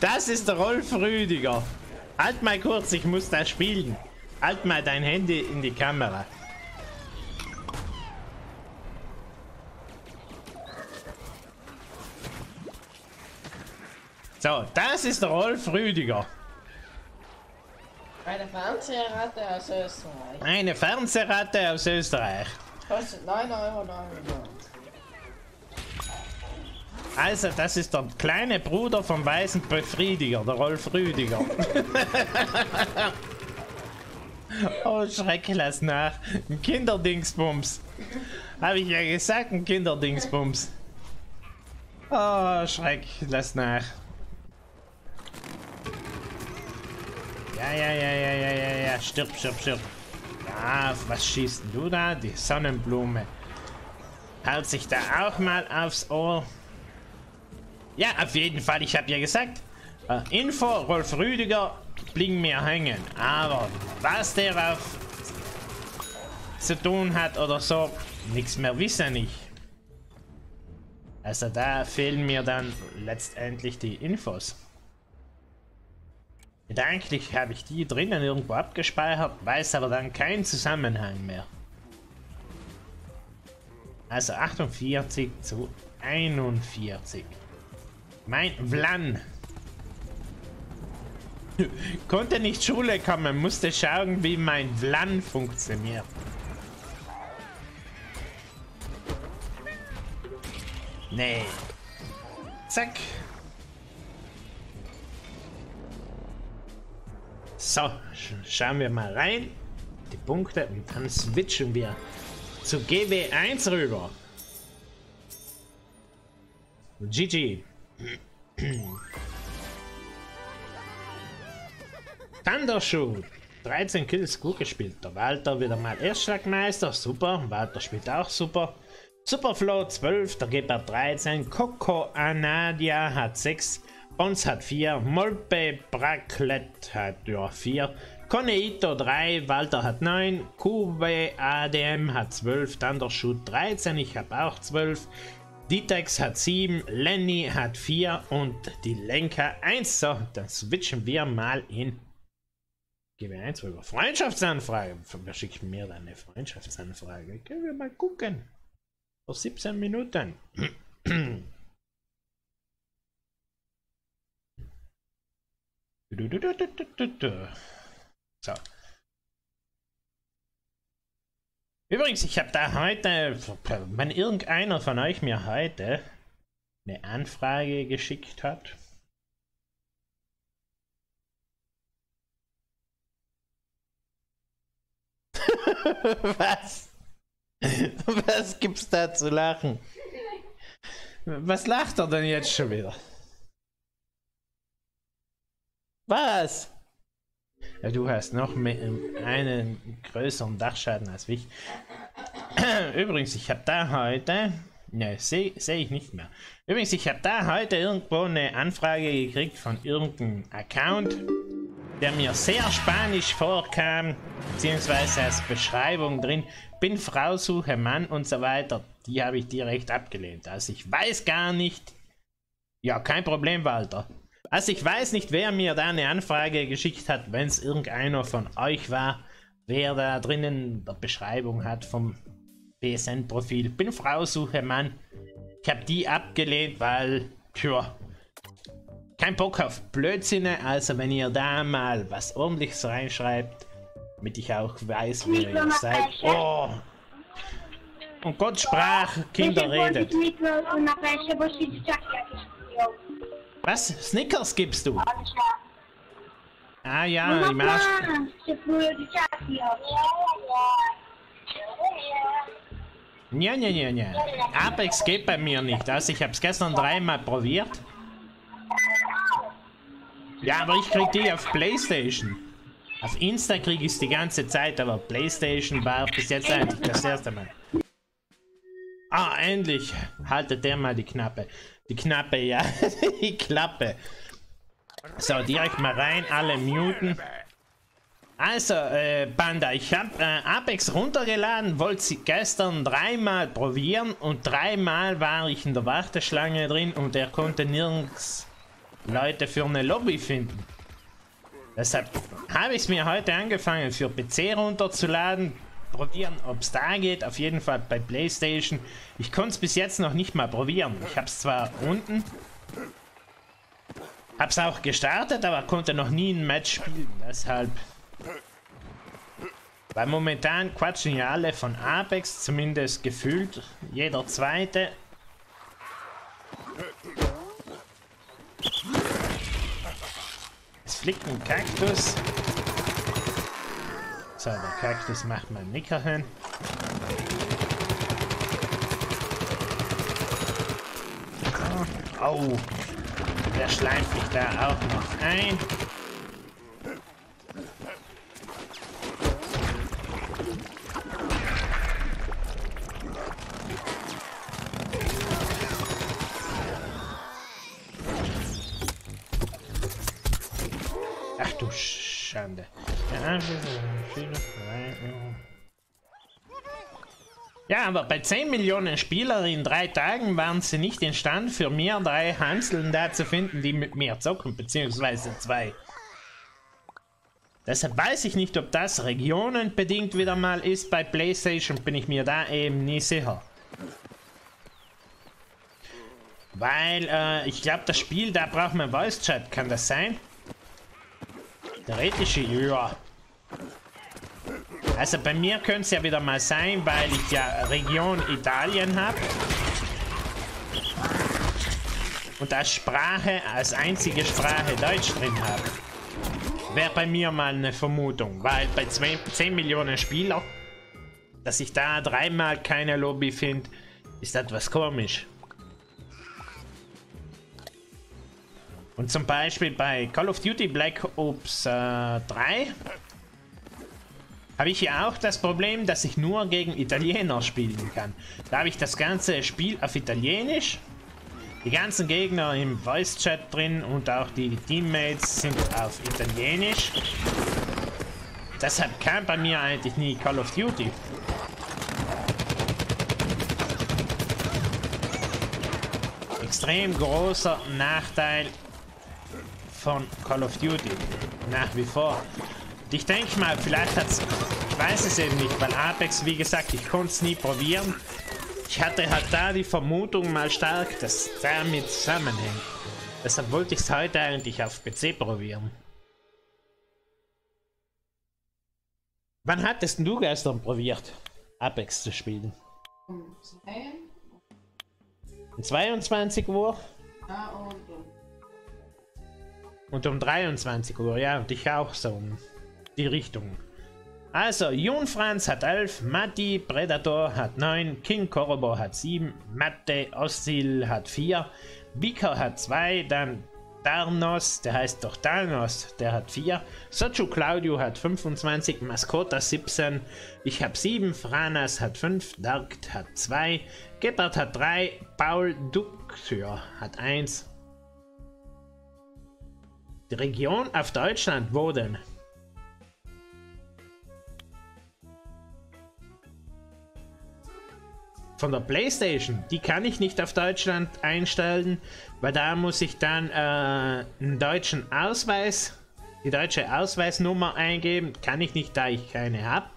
Das ist Rolf Rüdiger. Halt mal kurz, ich muss da spielen. Halt mal dein Handy in die Kamera. So, das ist Rolf Rüdiger. Eine Fernsehratte aus Österreich. Eine Fernsehratte aus Österreich. Kostet 9,99 Euro. Also, das ist der kleine Bruder vom weißen Befriediger, der Rolf Rüdiger. oh, Schreck, lass nach. Ein Kinderdingsbums. Habe ich ja gesagt, ein Kinderdingsbums. Oh, Schreck, lass nach. Ja, ja, ja, ja, ja, ja, ja, stirb, stirb, stirb. Ja, was schießt du da? Die Sonnenblume. Haut sich da auch mal aufs Ohr. Ja, auf jeden Fall, ich habe ja gesagt, äh, Info, Rolf Rüdiger, bling mir hängen. Aber was der auf zu tun hat oder so, nichts mehr wissen ich. Also da fehlen mir dann letztendlich die Infos. Gedanklich habe ich die drinnen irgendwo abgespeichert, weiß aber dann keinen Zusammenhang mehr. Also 48 zu 41. Mein Vlan. Konnte nicht Schule kommen, musste schauen, wie mein Vlan funktioniert. Nee. Zack. So, schauen wir mal rein. Die Punkte und dann switchen wir zu GW1 rüber. GG. Thundershoot. 13 Kills, gut gespielt. Der Walter wieder mal Erstschlagmeister, super. Walter spielt auch super. Superflow 12, der Gebert 13. Coco Anadia hat 6. Bons hat 4. Molpe Braclet hat ja 4. Koneito 3, Walter hat 9. QW ADM hat 12. Thundershoot 13, ich habe auch 12. Ditex hat 7, Lenny hat 4 und die Lenker 1. So, dann switchen wir mal in GW1 rüber. Freundschaftsanfrage. Wer schickt mir dann eine Freundschaftsanfrage? Können wir mal gucken. Vor 17 Minuten. So. Übrigens, ich habe da heute, wenn irgendeiner von euch mir heute eine Anfrage geschickt hat. Was? Was gibt's da zu lachen? Was lacht er denn jetzt schon wieder? Was? Ja, du hast noch einen größeren Dachschaden als ich. Übrigens, ich habe da heute. Ne, sehe seh ich nicht mehr. Übrigens, ich habe da heute irgendwo eine Anfrage gekriegt von irgendeinem Account, der mir sehr spanisch vorkam, beziehungsweise als Beschreibung drin, bin Frau, suche Mann und so weiter. Die habe ich direkt abgelehnt. Also ich weiß gar nicht. Ja, kein Problem, Walter. Also ich weiß nicht, wer mir da eine Anfrage geschickt hat, wenn es irgendeiner von euch war, wer da drinnen der Beschreibung hat vom PSN-Profil. Bin Frau, suche Mann. Ich habe die abgelehnt, weil, tja, kein Bock auf Blödsinne. Also wenn ihr da mal was ordentliches reinschreibt, damit ich auch weiß, wer ihr seid. Oh! Und Gott sprach, Kinder redet. Was? Snickers gibst du? Ah ja, im Arsch. Ja, ja, ja, ja. Apex geht bei mir nicht. Also ich habe es gestern dreimal probiert. Ja, aber ich krieg die auf Playstation. Auf Insta kriege ich es die ganze Zeit, aber Playstation war bis jetzt eigentlich das erste Mal. Ah, endlich haltet der mal die Knappe. Die Knappe, ja. die Klappe. So, direkt mal rein, alle muten. Also, äh, Panda, ich habe äh, Apex runtergeladen, wollte sie gestern dreimal probieren und dreimal war ich in der Warteschlange drin und er konnte nirgends Leute für eine Lobby finden. Deshalb habe ich es mir heute angefangen für PC runterzuladen, probieren, ob es da geht. Auf jeden Fall bei PlayStation. Ich konnte es bis jetzt noch nicht mal probieren. Ich habe es zwar unten. Hab's auch gestartet, aber konnte noch nie ein Match spielen, deshalb. Weil momentan quatschen ja alle von Apex, zumindest gefühlt jeder zweite. Es fliegt ein Kaktus. So, der Kaktus macht mein Nickerchen. Oh, der schleimt mich da auch noch ein. Ach du Schande. Ja, aber bei 10 Millionen Spielern in drei Tagen waren sie nicht imstande, für mir drei Hanseln da zu finden, die mit mir zocken, beziehungsweise zwei. Deshalb weiß ich nicht, ob das regionenbedingt wieder mal ist. Bei PlayStation bin ich mir da eben nie sicher. Weil, äh, ich glaube, das Spiel, da braucht man Voice Chat, kann das sein? Theoretische, ja. Also bei mir könnte es ja wieder mal sein, weil ich ja Region Italien habe. Und als Sprache, als einzige Sprache Deutsch drin habe. Wäre bei mir mal eine Vermutung, weil bei 10 Millionen Spieler, dass ich da dreimal keine Lobby finde, ist etwas komisch. Und zum Beispiel bei Call of Duty Black Ops äh, 3 habe ich ja auch das Problem, dass ich nur gegen Italiener spielen kann. Da habe ich das ganze Spiel auf Italienisch. Die ganzen Gegner im Voice Chat drin und auch die Teammates sind auf Italienisch. Deshalb kann bei mir eigentlich nie Call of Duty. Extrem großer Nachteil von Call of Duty. Nach wie vor. Ich denke mal, vielleicht hat es... Ich weiß es eben nicht, weil Apex, wie gesagt, ich konnte es nie probieren. Ich hatte halt da die Vermutung mal stark, dass damit zusammenhängt. Deshalb wollte ich es heute eigentlich auf PC probieren. Wann hattest du gestern probiert, Apex zu spielen? Um 22 Uhr? Ja, und um und um 23 Uhr, ja, und ich auch so um die Richtung. Also, Jun Franz hat 11, Matti Predator hat 9, King Korobo hat 7, Matte Ossil hat 4, Bika hat 2, dann Darnos, der heißt doch Darnos, der hat 4, Sochu Claudio hat 25, Mascota 17, ich habe 7, Franas hat 5, Darkt hat 2, Gebert hat 3, Paul Duxür hat 1, die Region auf Deutschland wurden von der Playstation, die kann ich nicht auf Deutschland einstellen, weil da muss ich dann äh, einen deutschen Ausweis, die deutsche Ausweisnummer eingeben, kann ich nicht, da ich keine habe.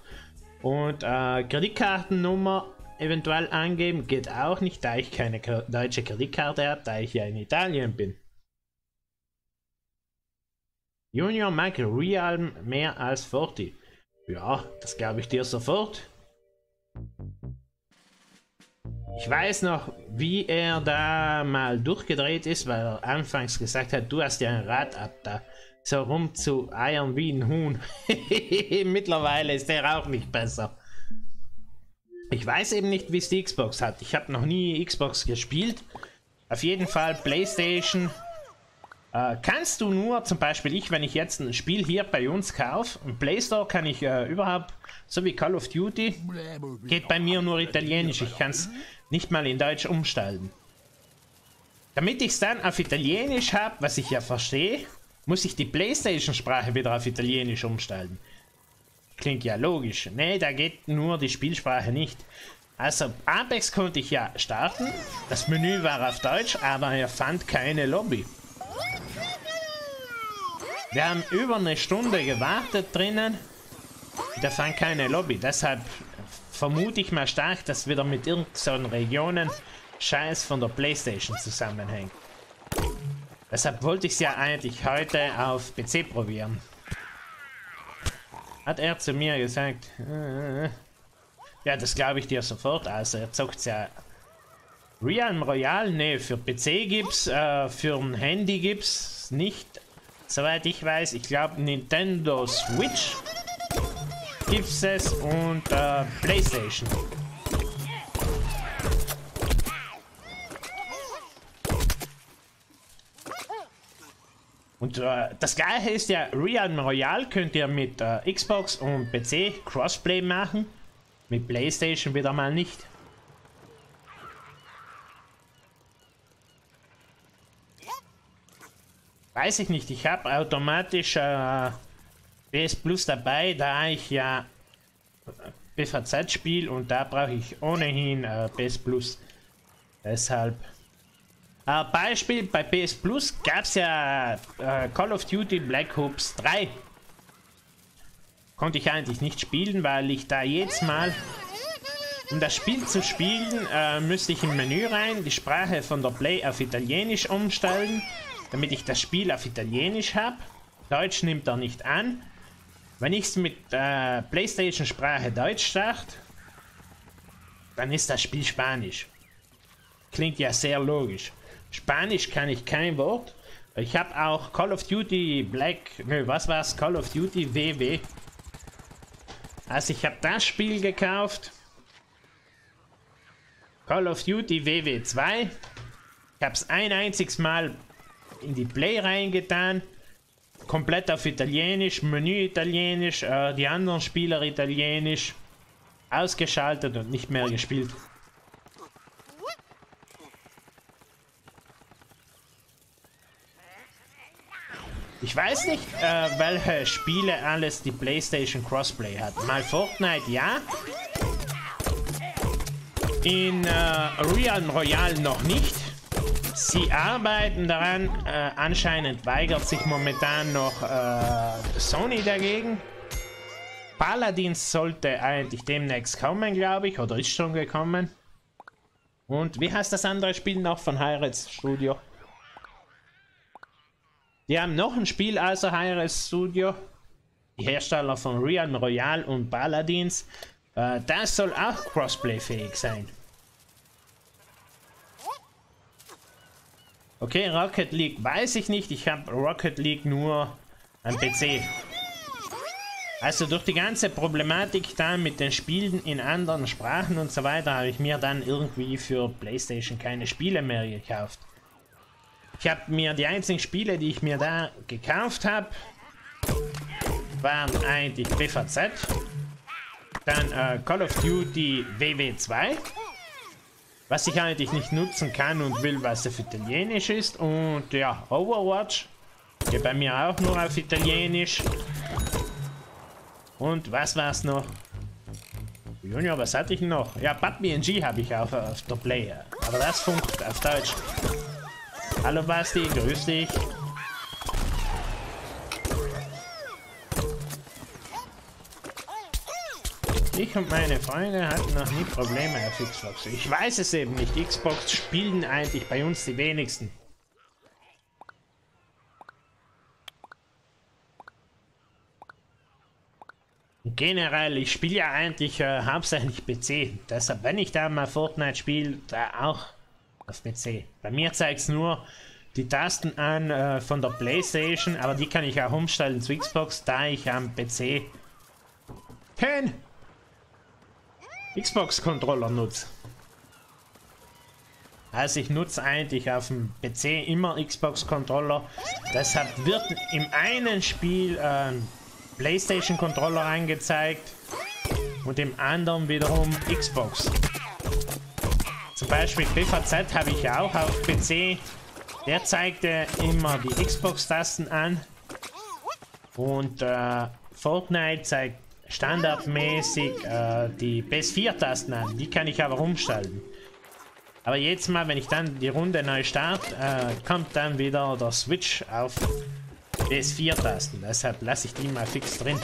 Und äh, Kreditkartennummer eventuell angeben, geht auch nicht, da ich keine deutsche Kreditkarte habe, da ich ja in Italien bin. Junior Michael Realm mehr als 40. Ja, das glaube ich dir sofort. Ich weiß noch, wie er da mal durchgedreht ist, weil er anfangs gesagt hat, du hast ja ein Rad ab da. So rum zu eiern wie ein Huhn. Mittlerweile ist er auch nicht besser. Ich weiß eben nicht, wie es die Xbox hat. Ich habe noch nie Xbox gespielt. Auf jeden Fall PlayStation äh, kannst du nur, zum Beispiel ich, wenn ich jetzt ein Spiel hier bei uns kaufe, im Play Store kann ich äh, überhaupt, so wie Call of Duty, geht bei mir nur Italienisch. Ich kann es nicht mal in Deutsch umstellen. Damit ich es dann auf Italienisch habe, was ich ja verstehe, muss ich die Playstation-Sprache wieder auf Italienisch umstellen. Klingt ja logisch. Ne, da geht nur die Spielsprache nicht. Also Apex konnte ich ja starten. Das Menü war auf Deutsch, aber er fand keine Lobby. Wir haben über eine Stunde gewartet drinnen. Da fand keine Lobby. Deshalb vermute ich mal stark, dass wieder mit irgendeinen Regionen Scheiß von der Playstation zusammenhängt. Deshalb wollte ich es ja eigentlich heute auf PC probieren. Hat er zu mir gesagt. Äh, ja, das glaube ich dir sofort. Also er zockt ja Realm Royale. Ne, für PC gibt's, äh, für ein Handy gibt's nicht. Soweit ich weiß, ich glaube Nintendo Switch gibt es und äh, Playstation. Und äh, das gleiche ist ja, Realm Royale könnt ihr mit äh, Xbox und PC Crossplay machen. Mit Playstation wieder mal nicht. Weiß ich nicht, ich habe automatisch äh, PS Plus dabei, da ich ja BVZ spiele und da brauche ich ohnehin äh, PS Plus. Deshalb äh, Beispiel, bei PS Plus gab es ja äh, Call of Duty Black Ops 3. Konnte ich eigentlich nicht spielen, weil ich da jedes Mal, um das Spiel zu spielen, äh, müsste ich im Menü rein, die Sprache von der Play auf Italienisch umstellen, damit ich das Spiel auf Italienisch habe. Deutsch nimmt er nicht an. Wenn ich es mit äh, Playstation-Sprache Deutsch starte, dann ist das Spiel Spanisch. Klingt ja sehr logisch. Spanisch kann ich kein Wort. Ich habe auch Call of Duty Black, nö, was war's? Call of Duty WW. Also ich habe das Spiel gekauft. Call of Duty WW 2. Ich habe es ein einziges Mal in die Play reingetan. Komplett auf Italienisch, Menü Italienisch, äh, die anderen Spieler Italienisch. Ausgeschaltet und nicht mehr gespielt. Ich weiß nicht, äh, welche Spiele alles die PlayStation Crossplay hat. Mal Fortnite, ja. In äh, Realm Royale noch nicht. Sie arbeiten daran. Äh, anscheinend weigert sich momentan noch äh, Sony dagegen. Paladins sollte eigentlich demnächst kommen, glaube ich. Oder ist schon gekommen. Und wie heißt das andere Spiel noch von Heirats Studio? Die haben noch ein Spiel außer Hi-Res Studio. Die Hersteller von Realm Royale und Paladins. Äh, das soll auch Crossplay-fähig sein. Okay, Rocket League weiß ich nicht. Ich habe Rocket League nur am PC. Also durch die ganze Problematik da mit den Spielen in anderen Sprachen und so weiter habe ich mir dann irgendwie für PlayStation keine Spiele mehr gekauft. Ich habe mir die einzigen Spiele, die ich mir da gekauft habe, waren eigentlich BVZ, dann äh, Call of Duty WW2, was ich eigentlich nicht nutzen kann und will, was auf Italienisch ist, und ja, Overwatch, geht bei mir auch nur auf Italienisch. Und was war es noch? Junior, was hatte ich noch? Ja, PUBG habe ich auch auf der Player. Aber das funkt auf Deutsch. Hallo Basti, grüß dich. Ich und meine Freunde hatten noch nie Probleme auf Xbox. Ich weiß es eben nicht. Xbox spielen eigentlich bei uns die wenigsten. Generell, ich spiele ja eigentlich äh, hauptsächlich PC. Deshalb, wenn ich da mal Fortnite spiele, da auch auf PC. Bei mir zeigt es nur die Tasten an äh, von der Playstation, aber die kann ich auch umstellen zu Xbox, da ich am PC kein Xbox-Controller nutze. Also ich nutze eigentlich auf dem PC immer Xbox-Controller. Deshalb wird im einen Spiel äh, PlayStation-Controller angezeigt und im anderen wiederum Xbox. Zum Beispiel BVZ habe ich auch auf PC. Der zeigte immer die Xbox-Tasten an. Und äh, Fortnite zeigt standardmäßig äh, die PS4-Tasten an. Die kann ich aber umstellen. Aber jetzt mal, wenn ich dann die Runde neu starte, äh, kommt dann wieder der Switch auf PS4-Tasten. Deshalb lasse ich die mal fix drin.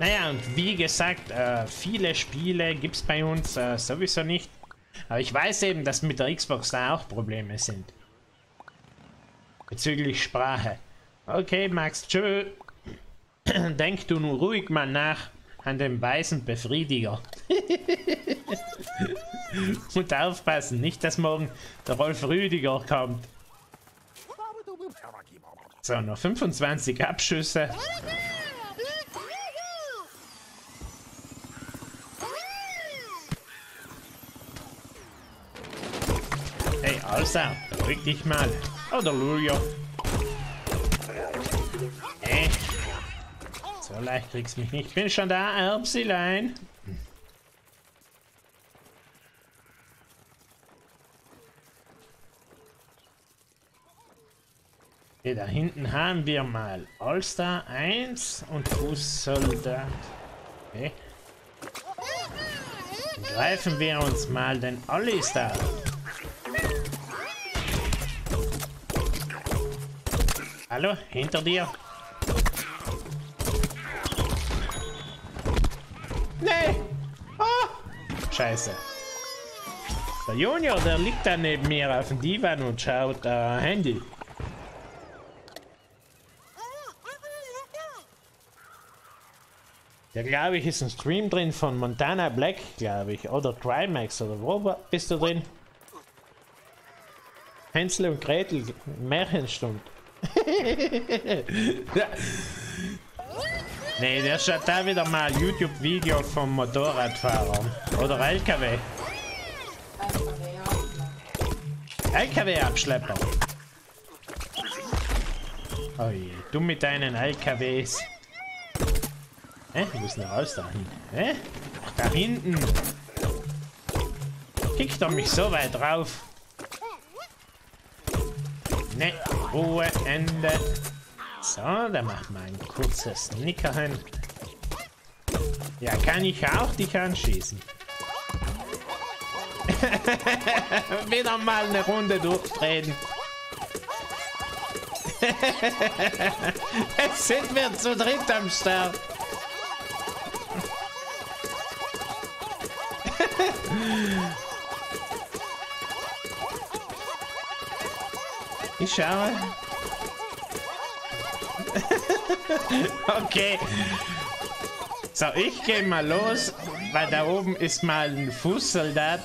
Naja, und wie gesagt, äh, viele Spiele gibt es bei uns äh, sowieso nicht. Aber ich weiß eben, dass mit der Xbox da auch Probleme sind. Bezüglich Sprache. Okay, Max, tschö. Denk du nur ruhig mal nach an den weißen Befriediger. Und aufpassen, nicht, dass morgen der Rolf Rüdiger kommt. So, noch 25 Abschüsse. Also, beruhig dich mal. Oder Lujo. Hey. So leicht kriegst du mich nicht. Ich bin schon da, Erbsilein. Okay, da hinten haben wir mal Allstar 1 und Fußsoldat. Okay. Greifen wir uns mal den Allistar. Hallo, hinter dir. Nee! Oh! Scheiße. Der Junior, der liegt da neben mir auf dem Divan und schaut äh, Handy. Da glaube ich ist ein Stream drin von Montana Black, glaube ich. Oder Trimax oder wo bist du drin? Hänsel und Gretel, Märchenstund. nee, der schaut da wieder mal YouTube-Video vom Motorradfahrer. Oder LKW. LKW-Abschlepper. Oh je, du mit deinen LKWs. Hä? Wo ist denn raus da hinten? Hä? Ach, da hinten. Kick doch mich so weit drauf. Ne, Ruhe, Ende. So, dann machen wir ein kurzes Nickerchen. Ja, kann ich auch dich anschießen. Wieder mal eine Runde durchdrehen. Jetzt sind wir zu dritt am Start. Ich schaue. okay. So, ich gehe mal los, weil da oben ist mal ein Fußsoldat,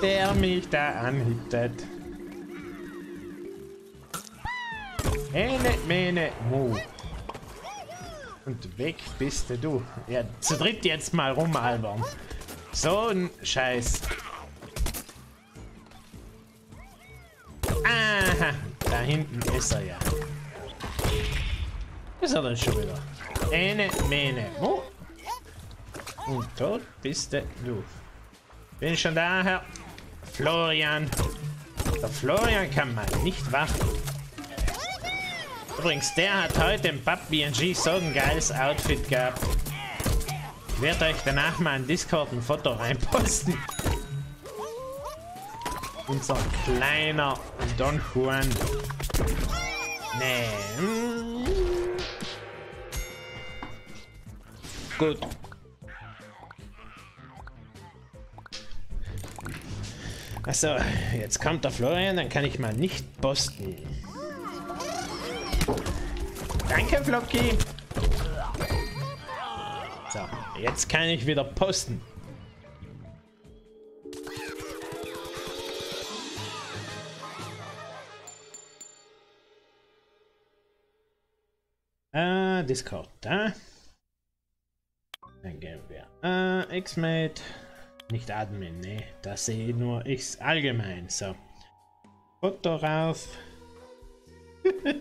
der mich da anhittet. Ene, mene, mu. Und weg bist du. Ja, zu dritt jetzt mal rumalbern. So ein Scheiß. Hinten ist er ja. Ist er denn schon wieder? Eine Mähne. Oh. Und tot bist du. Bin schon da, Herr Florian. Der Florian kann mal nicht warten. Übrigens, der hat heute im PUBG so ein geiles Outfit gehabt. Ich werde euch danach mal in Discord ein Foto reinposten. Unser kleiner Don Juan. Nee. Gut. Achso, jetzt kommt der Florian, dann kann ich mal nicht posten. Danke, Flocky. So, jetzt kann ich wieder posten. Äh, Discord, da. Dann gehen wir. Äh, Xmate. Nicht Admin, ne. Das sehe nur X allgemein. So. Foto rauf.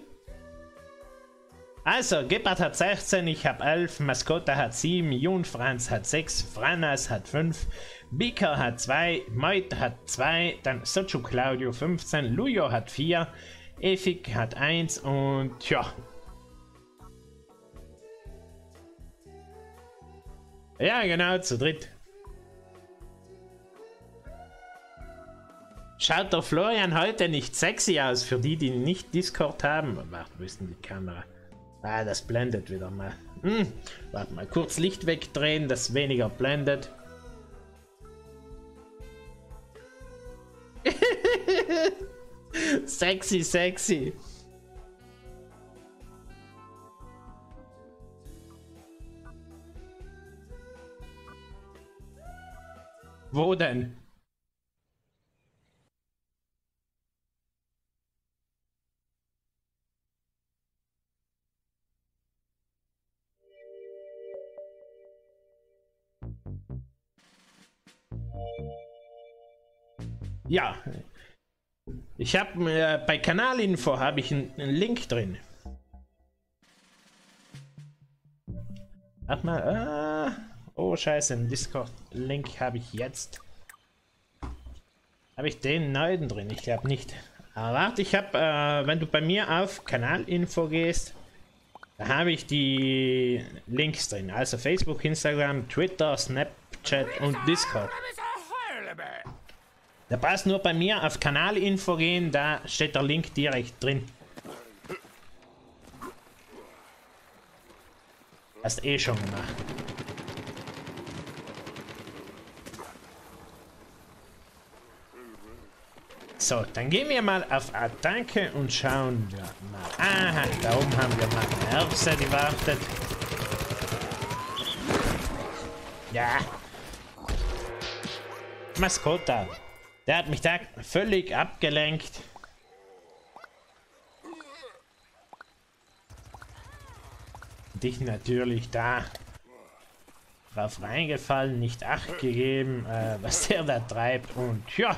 Also, Gebhardt hat 16, ich habe 11, Maskotta hat 7, Jun Franz hat 6, Franas hat 5, Bika hat 2, Meut hat 2, dann Sochu Claudio 15, Lujo hat 4, Efik hat 1 und ja. Ja, genau, zu dritt. Schaut der Florian heute nicht sexy aus für die, die nicht Discord haben? Warte, wo ist denn die Kamera? Ah, das blendet wieder mal. Hm, warte mal, kurz Licht wegdrehen, das weniger blendet. sexy, sexy. Wo denn? Ja, ich habe äh, bei Kanalinfo habe ich einen Link drin. Warte mal, ah, oh scheiße, im Discord-Link habe ich jetzt. Habe ich den neuen drin? Ich glaube nicht. Aber warte, ich habe, äh, wenn du bei mir auf Kanalinfo gehst, da habe ich die Links drin. Also Facebook, Instagram, Twitter, Snapchat und Discord. Da passt nur bei mir auf Kanalinfo gehen, da steht der Link direkt drin. Hast eh schon gemacht. So, dann gehen wir mal auf Attacke und schauen wir mal. Aha, da oben haben wir mal eine Erbse, die wartet. Ja. Maskotta. Der hat mich da völlig abgelenkt. Dich natürlich da drauf reingefallen, nicht acht gegeben, äh, was der da treibt und ja.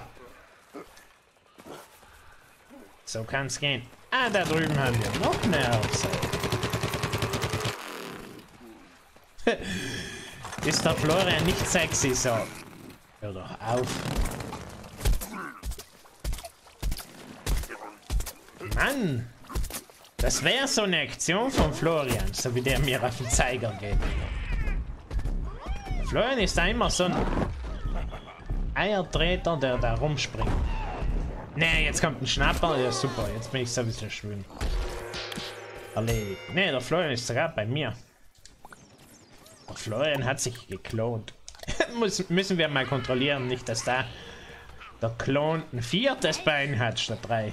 So kann es gehen. Ah, da drüben haben wir noch eine Erbse. Ist der Florian nicht sexy so? Hör doch auf. Mann! Das wäre so eine Aktion von Florian, so wie der mir auf den Zeiger geht. Florian ist da immer so ein Eiertreter, der da rumspringt. Ne, jetzt kommt ein Schnapper. Ja, super. Jetzt bin ich sowieso schwimmen. Erledigt. Ne, der Florian ist sogar bei mir. Der Florian hat sich geklont. Muss, müssen wir mal kontrollieren, nicht, dass da der Klon ein viertes Bein hat statt drei.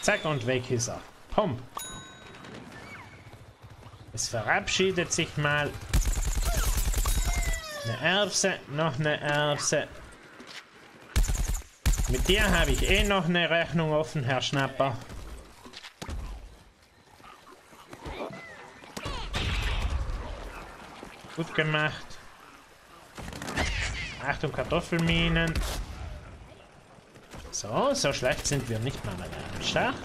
Zack und weg ist er. Komm. Es verabschiedet sich mal. Eine Erbse, noch eine Erbse. Mit dir habe ich eh noch eine Rechnung offen, Herr Schnapper. Gut gemacht. Achtung, Kartoffelminen. So, so schlecht sind wir nicht mal am Start.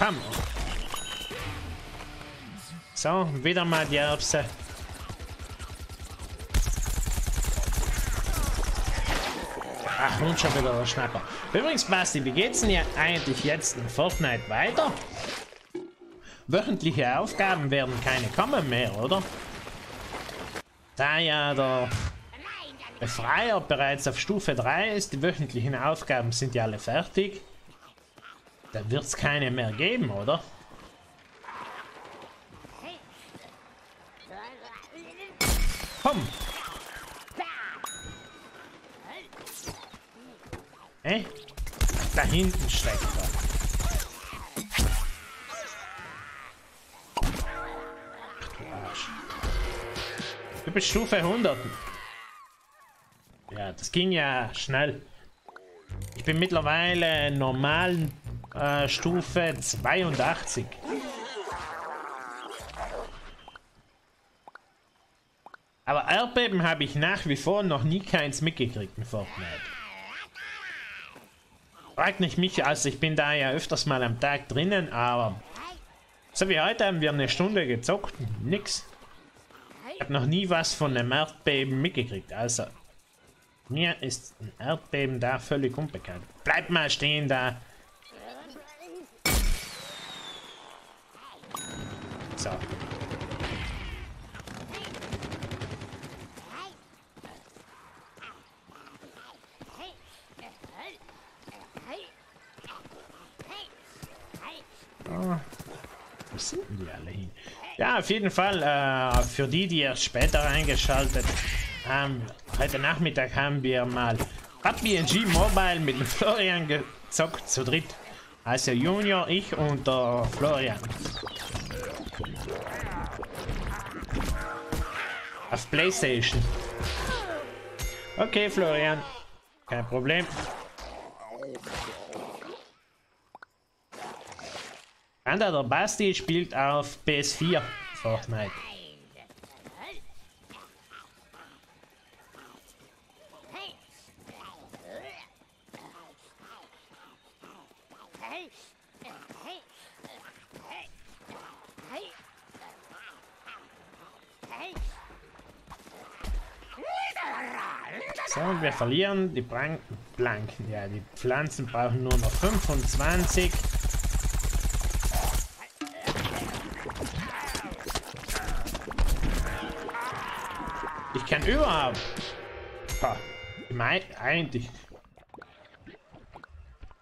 Pam. So, wieder mal die Erbse. Ach, und schon wieder der Schnapper. Übrigens, Basti, wie geht's denn ja eigentlich jetzt in Fortnite weiter? Wöchentliche Aufgaben werden keine kommen mehr, oder? Da ja der Befreier bereits auf Stufe 3 ist, die wöchentlichen Aufgaben sind ja alle fertig, dann wird es keine mehr geben, oder? Komm! Hä? Da hinten steckt er. Du bist Stufe 100. Ja, das ging ja schnell. Ich bin mittlerweile normalen äh, Stufe 82. Aber Erdbeben habe ich nach wie vor noch nie keins mitgekriegt in Fortnite. Fragt nicht mich, also ich bin da ja öfters mal am Tag drinnen, aber so wie heute haben wir eine Stunde gezockt, nix. Ich habe noch nie was von einem Erdbeben mitgekriegt. Also, mir ist ein Erdbeben da völlig unbekannt. Bleib mal stehen da. Pizza. Ah, ja, auf jeden Fall, äh, für die, die erst später eingeschaltet haben, heute Nachmittag haben wir mal PUBG Mobile mit Florian gezockt, zu dritt. Also Junior, ich und der Florian. Auf Playstation. Okay, Florian. Kein Problem. Ander der Basti spielt auf PS4 Fortnite. Verlieren die Blank Blanken. Ja, die Pflanzen brauchen nur noch 25. Ich kann überhaupt. Ha, eigentlich.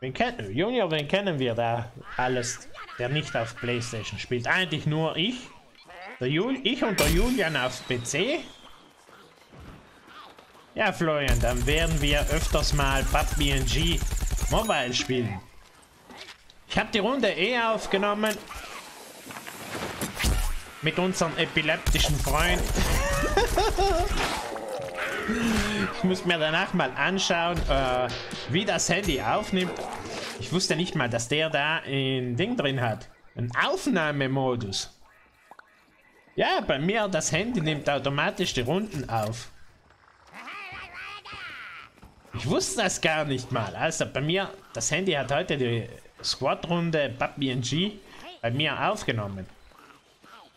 Wen kennen Junior, wen kennen wir da alles, der nicht auf Playstation spielt? Eigentlich nur ich. Der Jul ich und der Julian auf PC. Ja, Florian, dann werden wir öfters mal PUBG Mobile spielen. Ich habe die Runde eh aufgenommen. Mit unserem epileptischen Freund. ich muss mir danach mal anschauen, äh, wie das Handy aufnimmt. Ich wusste nicht mal, dass der da ein Ding drin hat. Ein Aufnahmemodus. Ja, bei mir das Handy nimmt automatisch die Runden auf. Ich wusste das gar nicht mal. Also bei mir, das Handy hat heute die Squad-Runde PUBG bei mir aufgenommen.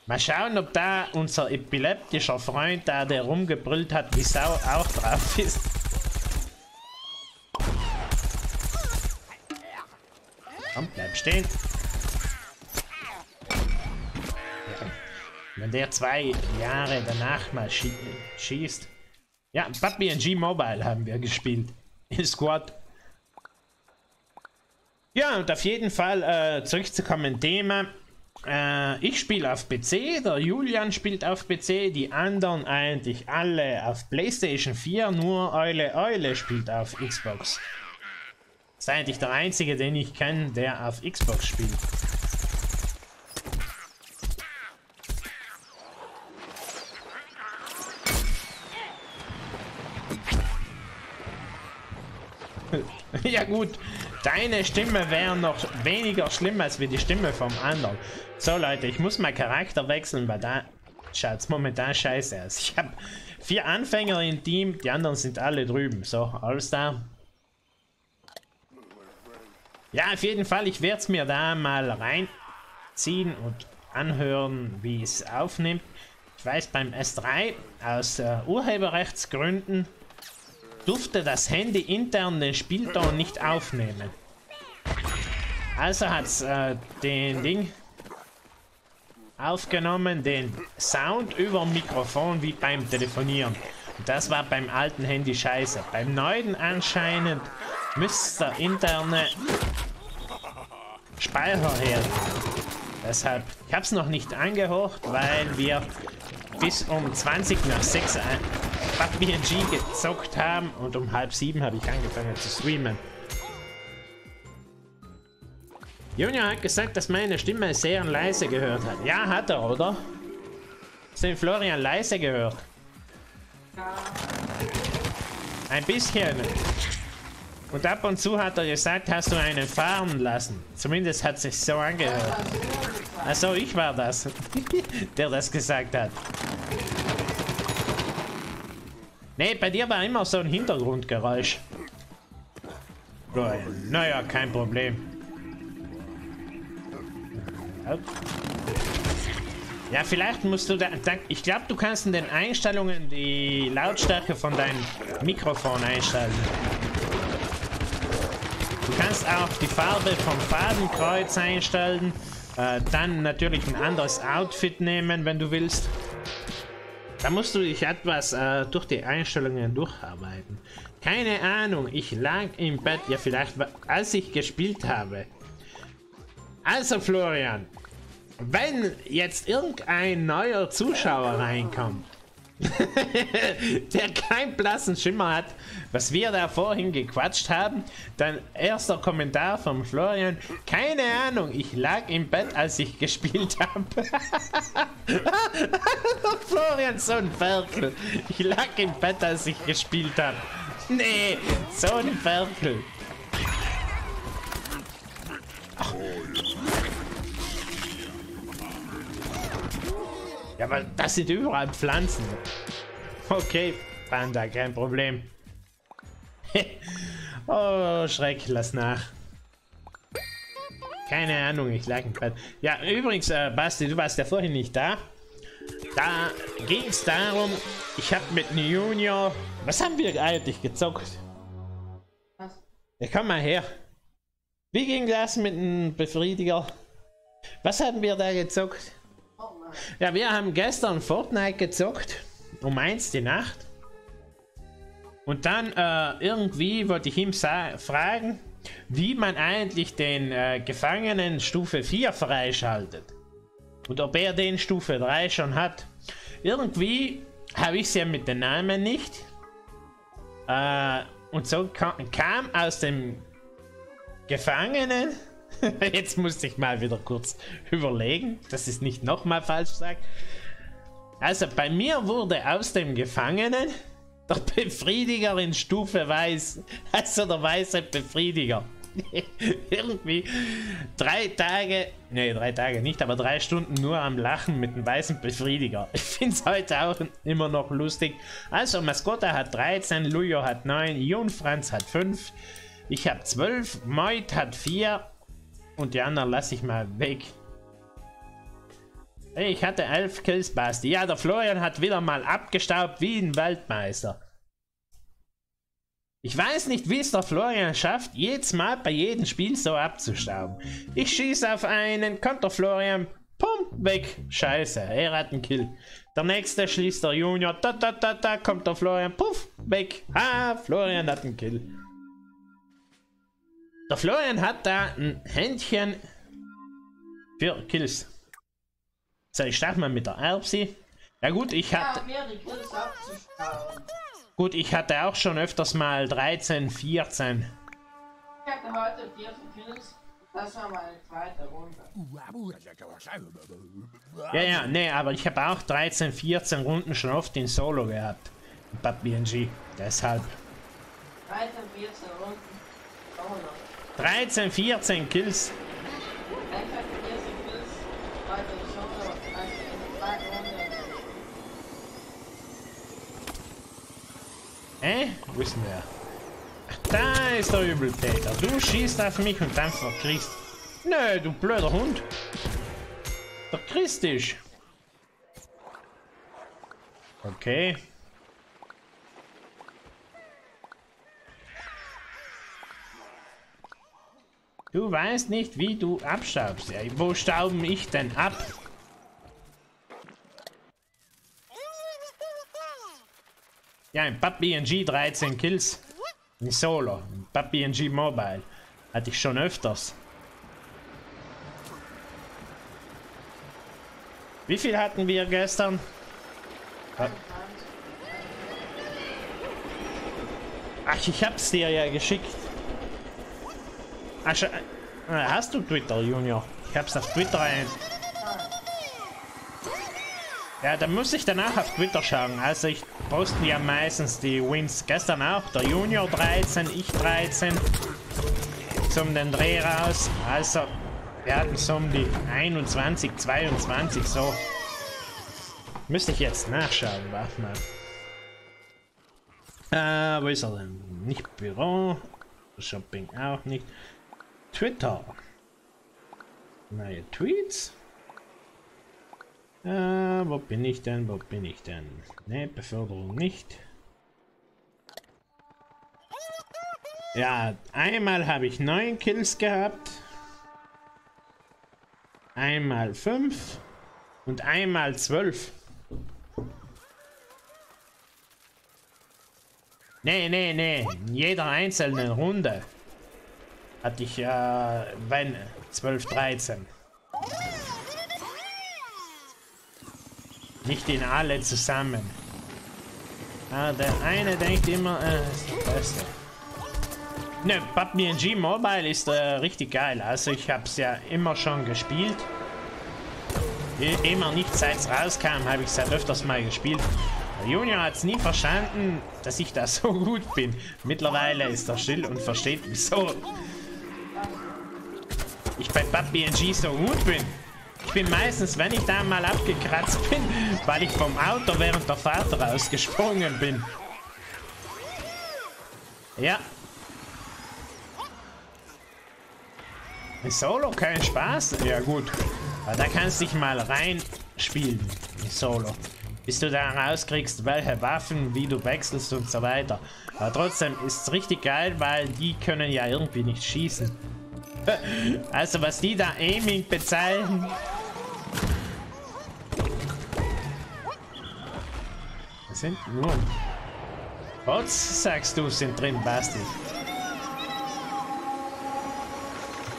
Mal schauen, ob da unser epileptischer Freund, da der rumgebrüllt hat, wie Sau auch drauf ist. Komm, bleib stehen. Wenn der zwei Jahre danach mal schie schießt. Ja, PUBG Mobile haben wir gespielt. In Squad. Ja, und auf jeden Fall äh, zurückzukommen Thema. Äh, ich spiele auf PC, der Julian spielt auf PC, die anderen eigentlich alle auf PlayStation 4, nur Eule Eule spielt auf Xbox. Ist eigentlich der einzige, den ich kenne, der auf Xbox spielt. ja gut, deine Stimme wäre noch weniger schlimm als wie die Stimme vom anderen. So Leute, ich muss meinen Charakter wechseln, weil da schaut es momentan scheiße aus. Ich habe vier Anfänger im Team, die anderen sind alle drüben. So, alles da. Ja, auf jeden Fall, ich werde es mir da mal reinziehen und anhören, wie es aufnimmt. Ich weiß, beim S3 aus äh, Urheberrechtsgründen durfte das Handy intern den Spielton nicht aufnehmen. Also hat es äh, den Ding aufgenommen, den Sound über Mikrofon wie beim Telefonieren. Und das war beim alten Handy scheiße. Beim neuen anscheinend müsste der interne Speicher her. Deshalb, ich habe es noch nicht angehört, weil wir bis um 20 nach 6 PUBG gezockt haben und um halb sieben habe ich angefangen zu streamen. Junior hat gesagt, dass meine Stimme sehr leise gehört hat. Ja, hat er, oder? Hast du Florian leise gehört? Ein bisschen. Und ab und zu hat er gesagt, hast du einen fahren lassen. Zumindest hat sich so angehört. Also ich war das, der das gesagt hat. Nee, bei dir war immer so ein Hintergrundgeräusch. Naja, kein Problem. Ja, vielleicht musst du da... da ich glaube, du kannst in den Einstellungen die Lautstärke von deinem Mikrofon einstellen. Kannst auch die Farbe vom Fadenkreuz einstellen. Äh, dann natürlich ein anderes Outfit nehmen, wenn du willst. Da musst du dich etwas äh, durch die Einstellungen durcharbeiten. Keine Ahnung, ich lag im Bett, ja vielleicht, als ich gespielt habe. Also Florian, wenn jetzt irgendein neuer Zuschauer reinkommt, der keinen blassen Schimmer hat, was wir da vorhin gequatscht haben, dann erster Kommentar vom Florian, keine Ahnung, ich lag im Bett, als ich gespielt habe. Florian, so ein Ferkel. Ich lag im Bett, als ich gespielt habe. Nee, so ein Ferkel. Ja, aber das sind überall Pflanzen. Okay, Panda, kein Problem. oh, Schreck, lass nach. Keine Ahnung, ich lag Bett. Ja, übrigens, äh, Basti, du warst ja vorhin nicht da. Da ging es darum, ich habe mit einem Junior... Was haben wir eigentlich gezockt? Was? Ja, komm mal her. Wie ging das mit dem Befriediger? Was haben wir da gezockt? Ja, wir haben gestern Fortnite gezockt. Um eins die Nacht. Und dann äh, irgendwie wollte ich ihm fragen, wie man eigentlich den äh, Gefangenen Stufe 4 freischaltet. Und ob er den Stufe 3 schon hat. Irgendwie habe ich es ja mit den Namen nicht. Äh, und so kam, kam aus dem Gefangenen Jetzt musste ich mal wieder kurz überlegen, dass ich es nicht nochmal falsch sage. Also bei mir wurde aus dem Gefangenen der Befriediger in Stufe Weiß. Also der weiße Befriediger. Irgendwie drei Tage, nee, drei Tage nicht, aber drei Stunden nur am Lachen mit dem weißen Befriediger. Ich finde es heute auch immer noch lustig. Also, Maskotta hat 13, Lujo hat 9, Jon Franz hat 5, ich habe 12, Meut hat 4, und die anderen lasse ich mal weg. Ich hatte elf Kills, Basti. Ja, der Florian hat wieder mal abgestaubt wie ein Weltmeister. Ich weiß nicht, wie es der Florian schafft, jedes Mal bei jedem Spiel so abzustauben. Ich schieße auf einen, kommt der Florian, pum, weg. Scheiße, er hat einen Kill. Der nächste schließt der Junior, da, da, da, da, kommt der Florian, puff, weg. Ah, Florian hat einen Kill. Der Florian hat da ein Händchen für Kills. So, ich starte mal mit der Erbsi. Ja gut, ich hatte... Gut, ich hatte auch schon öfters mal 13, 14. Ich hatte heute 14 Kills. Das war meine zweite Runde. Ja, ja, nee, aber ich habe auch 13, 14 Runden schon oft in Solo gehabt. Bei BNG. Deshalb. 13, 14 Runden. Solo. 13, 14 Kills. Hä? Wo ist denn der? Da ist der Übeltäter. Du schießt auf mich und dann verkriegst. Nö, du blöder Hund. Der Christ ist. Okay. Du weißt nicht, wie du abstaubst. Ja, wo stauben ich denn ab? Ja, in PUBG 13 Kills. In Solo. In PUBG Mobile. Hatte ich schon öfters. Wie viel hatten wir gestern? Ach, ich hab's dir ja geschickt. Ach, hast du Twitter, Junior? Ich hab's auf Twitter ein. Ja, dann muss ich danach auf Twitter schauen. Also ich poste ja meistens die Wins. Gestern auch. Der Junior 13, ich 13. Zum den Dreh raus. Also, wir hatten so um die 21, 22 so. Müsste ich jetzt nachschauen. Warte mal. Äh, wo ist er denn? Nicht Büro. Shopping auch nicht. Twitter. Neue Tweets. Äh, wo bin ich denn? Wo bin ich denn? Ne, Beförderung nicht. Ja, einmal habe ich neun Kills gehabt. Einmal fünf. Und einmal zwölf. Nee, nee, nee. In jeder einzelnen Runde hatte ich, äh, wenn, 12, 13. Nicht in alle zusammen. Ah, der eine denkt immer, äh, ist der Beste. Ne, PUBG Mobile ist äh, richtig geil. Also ich habe es ja immer schon gespielt. Immer nicht seit es rauskam, habe ich es halt öfters mal gespielt. Junior hat es nie verstanden, dass ich da so gut bin. Mittlerweile ist er still und versteht, wieso ich bei PUBG so gut bin. Ich bin meistens, wenn ich da mal abgekratzt bin, weil ich vom Auto während der Fahrt rausgesprungen bin. Ja. In Solo kein Spaß? Ja gut. Aber da kannst du dich mal reinspielen. In Solo. Bis du da rauskriegst, welche Waffen, wie du wechselst und so weiter. Aber trotzdem ist es richtig geil, weil die können ja irgendwie nicht schießen. Also was die da Aiming bezahlen, sind nur Bots, sagst du, sind drin, Basti.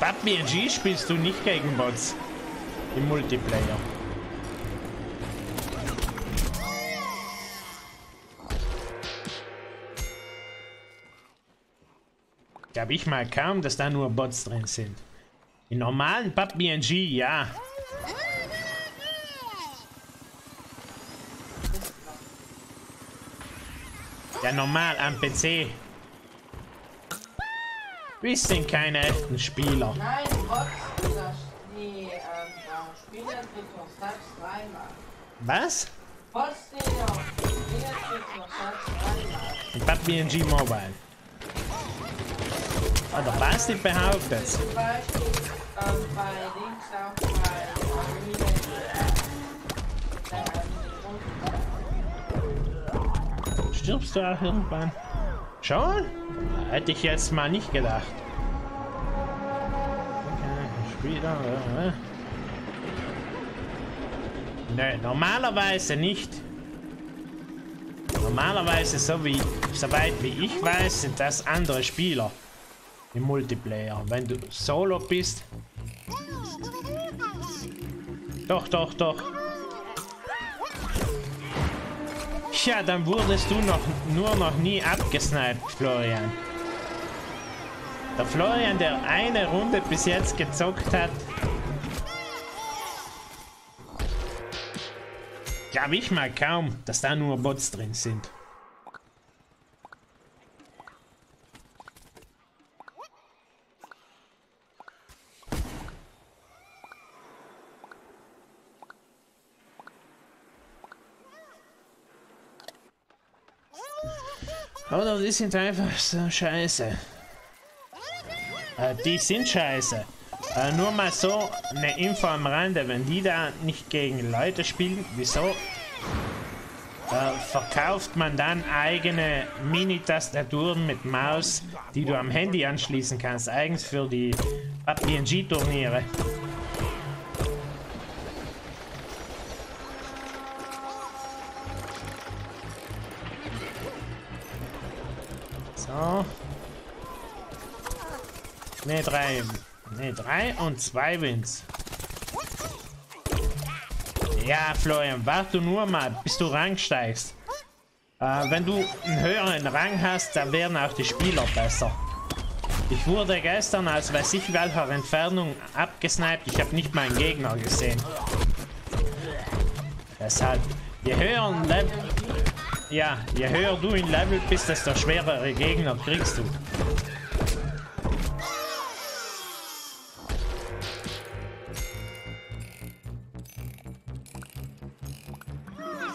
PUBG spielst du nicht gegen Bots im Multiplayer. Glaube ich mal kaum, dass da nur Bots drin sind. In normalen PUBG, ja. Ja, normal am PC. Wir sind keine echten Spieler. Nein, Bots, die ähm, Spielentwicklung selbst reinmachen. Was? Bots, die die Spielentwicklung selbst reinmachen. PUBG Mobile. Ah, der Basti behauptet Zum Stirbst du auch irgendwann? Schon? Hätte ich jetzt mal nicht gedacht. Okay, Spieler. Äh. Normalerweise nicht. Normalerweise, so wie, soweit wie ich weiß, sind das andere Spieler im Multiplayer. Wenn du Solo bist. Doch, doch, doch. Tja, dann wurdest du noch nur noch nie abgesniped, Florian. Der Florian, der eine Runde bis jetzt gezockt hat. Glaube ich mal kaum, dass da nur Bots drin sind. Oder die sind einfach so scheiße. Äh, die sind scheiße. Äh, nur mal so eine Info am Rande, wenn die da nicht gegen Leute spielen, wieso äh, verkauft man dann eigene Mini-Tastaturen mit Maus, die du am Handy anschließen kannst, eigens für die PUBG-Turniere. So. Ne, drei. Ne, drei und zwei Wins. Ja, Florian, warte nur mal, bis du Rang steigst. Äh, wenn du einen höheren Rang hast, dann werden auch die Spieler besser. Ich wurde gestern aus weiß ich welcher Entfernung abgesniped. Ich habe nicht meinen Gegner gesehen. Deshalb, je höher. Ja, je höher du in Level bist, desto schwerere Gegner kriegst du.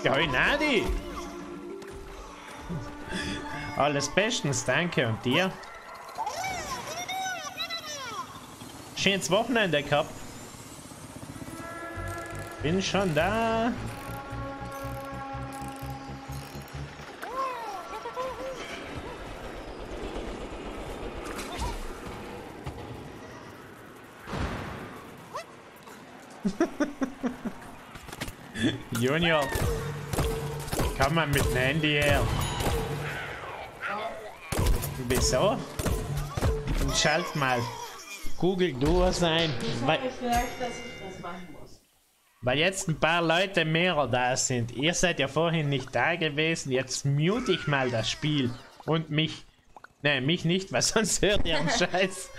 Ja, Nadi! Alles bestens, danke. Und dir? Schönes Wochenende gehabt. Bin schon da. Junior, kann man mit dem Handy her? Wieso? Und schalt mal Google du was ein. Ich sage vielleicht, dass ich das machen muss. Weil jetzt ein paar Leute mehr da sind. Ihr seid ja vorhin nicht da gewesen. Jetzt mute ich mal das Spiel. Und mich. Ne, mich nicht, weil sonst hört ihr einen Scheiß.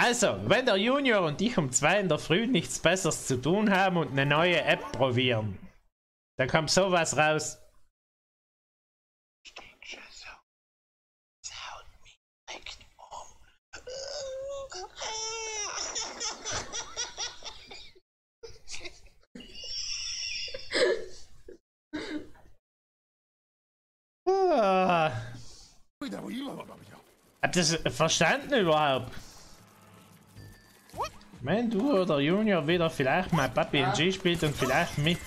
Also, wenn der Junior und ich um zwei in der Früh nichts Besseres zu tun haben und eine neue App probieren, dann kommt sowas raus. Ah. Habt ihr es verstanden überhaupt? Wenn du oder Junior wieder vielleicht mal Papi ja. G spielt und vielleicht mit.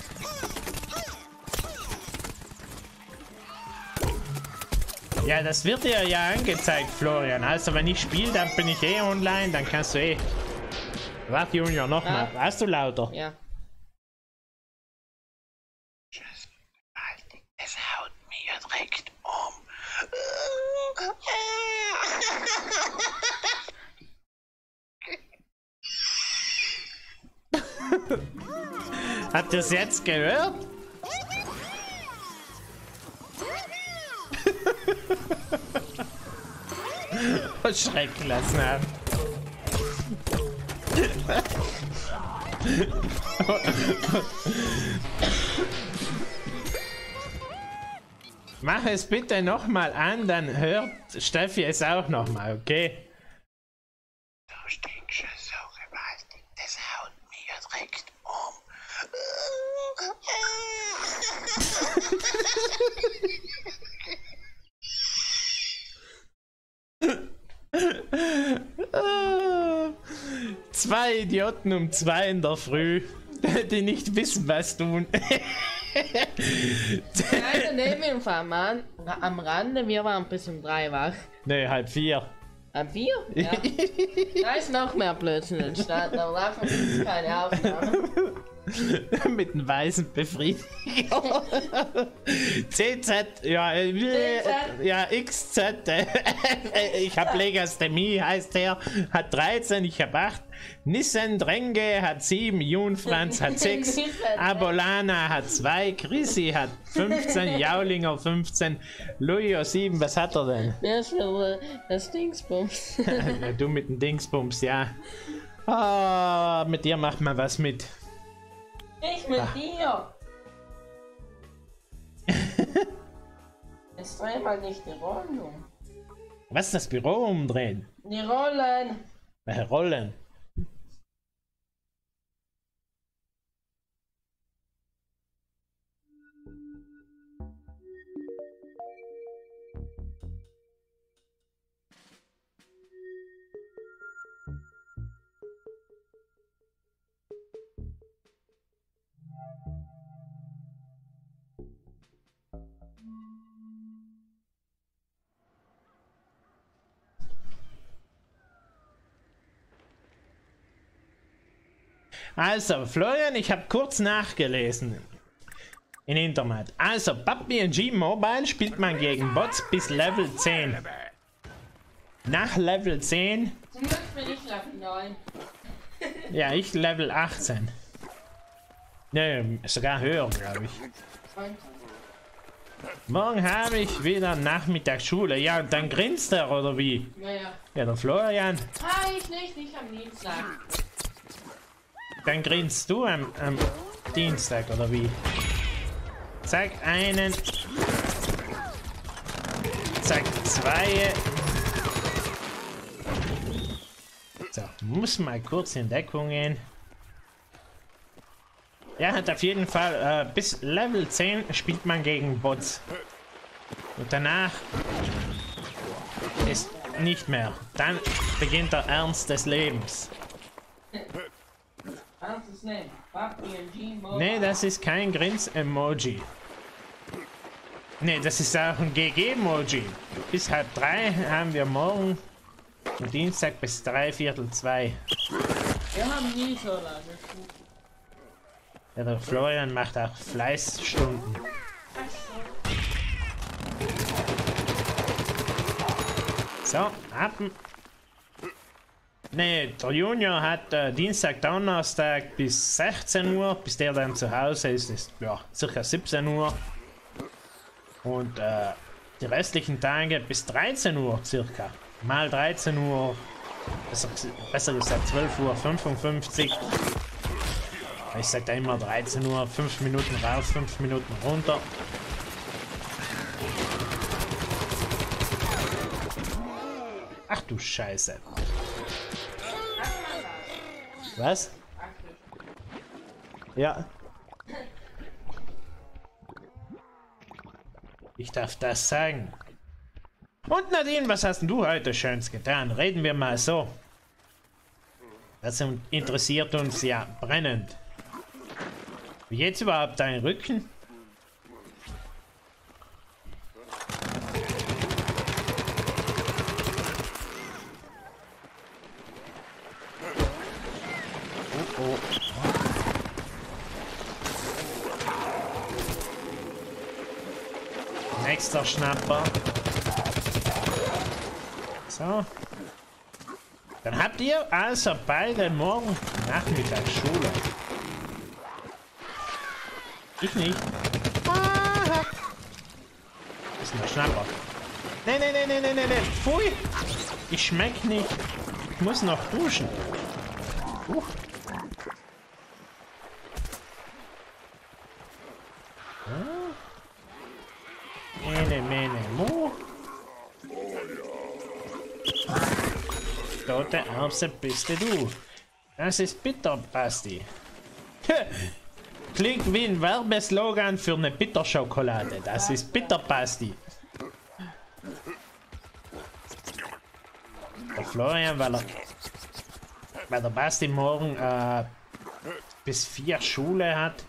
Ja, das wird dir ja angezeigt, Florian. Also wenn ich spiele, dann bin ich eh online, dann kannst du eh. Warte, Junior, nochmal. Ja. Hast du lauter? Ja. Es haut mir direkt um. Habt ihr es jetzt gehört? Schrecken lassen haben. Mach es bitte nochmal an, dann hört Steffi es auch nochmal, okay? Du stinkst so gewaltig, das haut mir direkt um. Zwei Idioten um zwei in der Früh, die nicht wissen, was tun. Kleine Nebeninfo am, am Rande, wir waren bis um drei wach. Ne, halb vier. Halb vier? Ja. da ist noch mehr Blödsinn entstanden, aber davon gibt es keine Aufnahme. Mit einem weißen Befriediger. CZ, ja, äh, CZ. ja, XZ, äh, ich habe Legasthemie, heißt der, hat 13, ich habe 8. Nissan Drenge hat 7, Junfranz hat 6, Abolana hat 2, Chrissy hat 15, Jaulinger 15, Lujo 7, was hat er denn? Für das Dingsbums. du mit dem Dingsbums, ja. Oh, mit dir macht man was mit. Ich mit Ach. dir. Jetzt dreh mal nicht die Rollen um. Was ist das Büro umdrehen? Die Rollen. Welche Rollen? Also, Florian, ich habe kurz nachgelesen. In Internet. Also, PUBG Mobile spielt man gegen Bots bis Level 10. Nach Level 10. Zum Glück bin ich Level 9. ja, ich Level 18. Ne, sogar höher, glaube ich. Morgen habe ich wieder Nachmittagsschule. Ja, und dann grinst er, oder wie? Ja, ja. Ja, der Florian. Ah, ich nicht, ich am Dienstag. Dann grinst du am, am Dienstag, oder wie? Zack, einen. Zack, zwei. So, muss mal kurz in Deckung gehen. Er hat auf jeden Fall äh, bis Level 10 spielt man gegen Bots. Und danach ist nicht mehr. Dann beginnt der Ernst des Lebens. Nee, das ist kein Grins-Emoji. Nee, das ist auch ein GG-Emoji. Bis halb drei haben wir morgen und Dienstag bis drei Viertel zwei. Wir haben nie so lange. Ja, der Florian macht auch Fleißstunden. So, ab. Nee, der Junior hat äh, Dienstag, Donnerstag bis 16 Uhr, bis der dann zu Hause ist, ist ja circa 17 Uhr. Und äh, die restlichen Tage bis 13 Uhr circa. Mal 13 Uhr, besser, besser gesagt 12 Uhr 55. Ich sag da immer 13 Uhr, 5 Minuten rauf, 5 Minuten runter. Ach du Scheiße. Was? Ja. Ich darf das sagen. Und Nadine, was hast du heute Schönes getan? Reden wir mal so. Das interessiert uns ja brennend. Wie geht's überhaupt dein Rücken? Nächster Schnapper. So. Dann habt ihr also beide morgen Nachmittag Schule. Ich nicht. Aha. Das ist ein Schnapper. Nee, nee, nee, nee, nee, nee, nee. Pfui. Ich schmeck nicht. Ich muss noch duschen. Huch. Mene, mene, mo. Tote Erbse bist du. Das ist bitter, Basti. Klingt wie ein Werbeslogan für eine Bitterschokolade. Das ist Bitterbasti. Der Florian, weil er, weil der Basti morgen äh, bis vier Schule hat,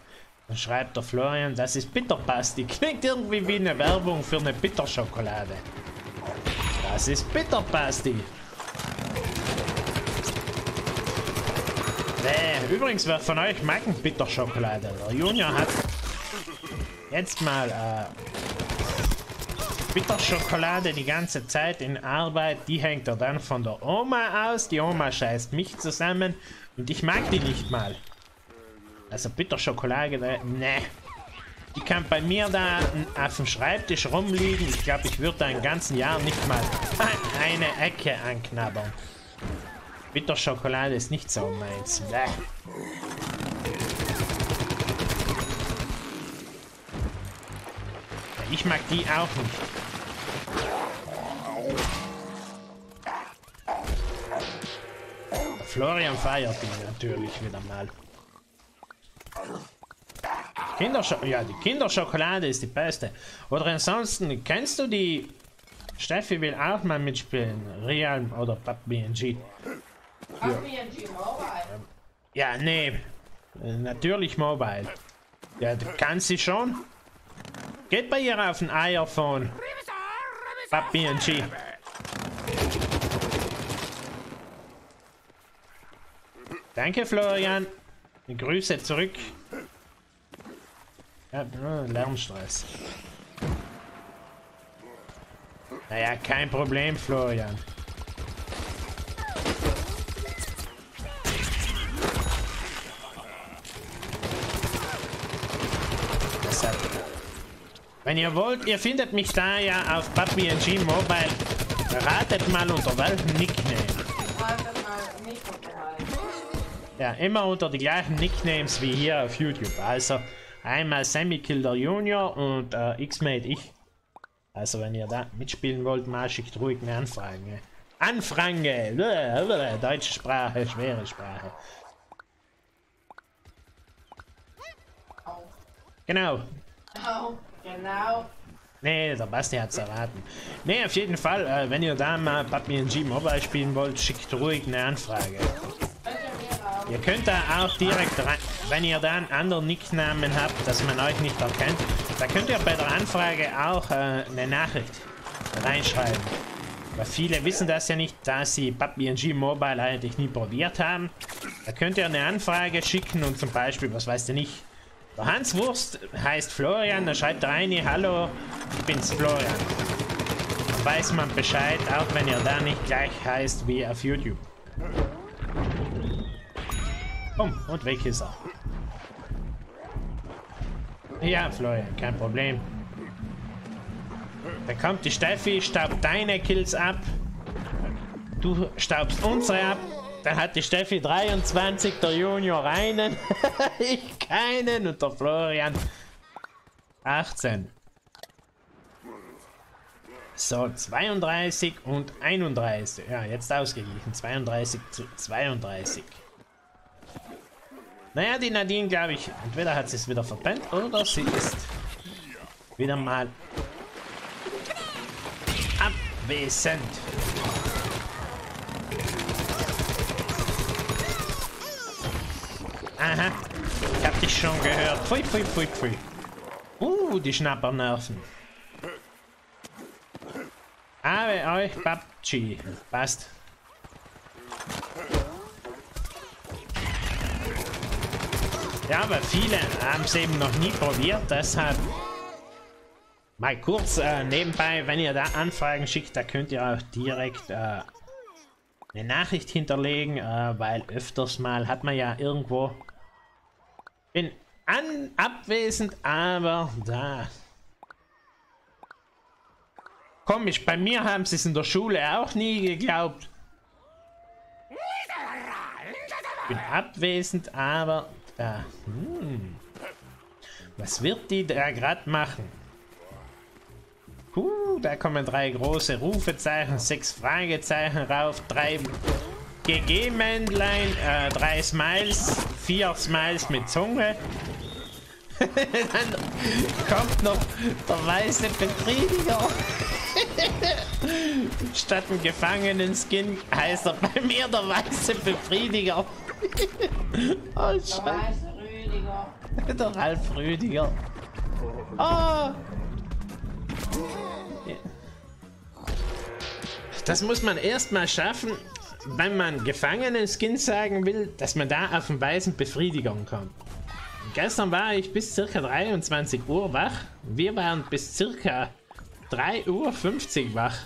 dann schreibt der Florian, das ist Bitterbasti. Klingt irgendwie wie eine Werbung für eine Bitterschokolade. Das ist Bitterbasti. Nee, übrigens, wer von euch mag ein Bitterschokolade? Der Junior hat jetzt mal äh, Bitterschokolade die ganze Zeit in Arbeit. Die hängt er dann von der Oma aus. Die Oma scheißt mich zusammen und ich mag die nicht mal. Also Bitterschokolade, ne. Die kann bei mir da auf dem Schreibtisch rumliegen. Ich glaube, ich würde da ein ganzen Jahr nicht mal eine Ecke anknabbern. Bitterschokolade ist nicht so meins. Bäh. Ich mag die auch nicht. Florian feiert die natürlich wieder mal. Kindersch ja, die Kinderschokolade ist die beste. Oder ansonsten, kennst du die... Steffi will auch mal mitspielen. Real oder PUBG. PUBG Mobile. Ja, nee. Natürlich Mobile. Ja, das kann sie schon. Geht bei ihr auf den iPhone. PUBG. Danke, Florian. Grüße zurück. Ja, Lärmstress. Naja, kein Problem, Florian. Wenn ihr wollt, ihr findet mich da ja auf PUBG Mobile. Ratet mal unter welchem Nickname. Ja, immer unter die gleichen Nicknames wie hier auf YouTube. Also einmal Sammy-Killer Junior und äh, X-Mate ich. Also wenn ihr da mitspielen wollt, mal schickt ruhig eine Anfrage. Anfrage! Deutsche Sprache, schwere Sprache. Genau. Oh, genau. Nee, der Basti hat's erraten. Nee, auf jeden Fall, äh, wenn ihr da mal PUBG Mobile spielen wollt, schickt ruhig eine Anfrage. Ihr könnt da auch direkt rein, wenn ihr da einen anderen Nicknamen habt, dass man euch nicht erkennt, da könnt ihr bei der Anfrage auch äh, eine Nachricht reinschreiben. Weil viele wissen das ja nicht, da sie PUBG Mobile eigentlich nie probiert haben. Da könnt ihr eine Anfrage schicken und zum Beispiel, was weißt du nicht, der Hans Wurst heißt Florian, dann schreibt rein, hallo, ich bin's Florian. Dann weiß man Bescheid, auch wenn ihr da nicht gleich heißt wie auf YouTube. Komm, und weg ist er. Ja, Florian, kein Problem. Dann kommt die Steffi, staubt deine Kills ab. Du staubst unsere ab. Dann hat die Steffi 23, der Junior einen, ich keinen und der Florian 18. So, 32 und 31. Ja, jetzt ausgeglichen. 32 zu 32. Naja, die Nadine, glaube ich, entweder hat sie es wieder verpennt oder sie ist wieder mal abwesend. Aha, ich hab dich schon gehört. Pfui, pfui, pfui, pfui. Uh, die Schnappernerven. Habe euch PUBG. Passt. Ja, aber viele haben es eben noch nie probiert, deshalb mal kurz äh, nebenbei, wenn ihr da Anfragen schickt, da könnt ihr auch direkt äh, eine Nachricht hinterlegen, äh, weil öfters mal hat man ja irgendwo bin an, abwesend, aber da Komisch, bei mir haben sie es in der Schule auch nie geglaubt. Bin abwesend, aber da. Hm. Was wird die da gerade machen? Uh, da kommen drei große Rufezeichen, sechs Fragezeichen rauf, drei GG-Männlein, äh, drei Smiles, vier Smiles mit Zunge. Dann kommt noch der weiße Befriediger. Statt ein Gefangenen-Skin heißt er bei mir der weiße Befriediger. Oh, der weiße Rüdiger. Der Ralf Rüdiger. Oh. Das muss man erstmal schaffen, wenn man Gefangenen-Skin sagen will, dass man da auf den weißen Befriediger kommt. Gestern war ich bis circa 23 Uhr wach. Wir waren bis circa 3.50 Uhr wach.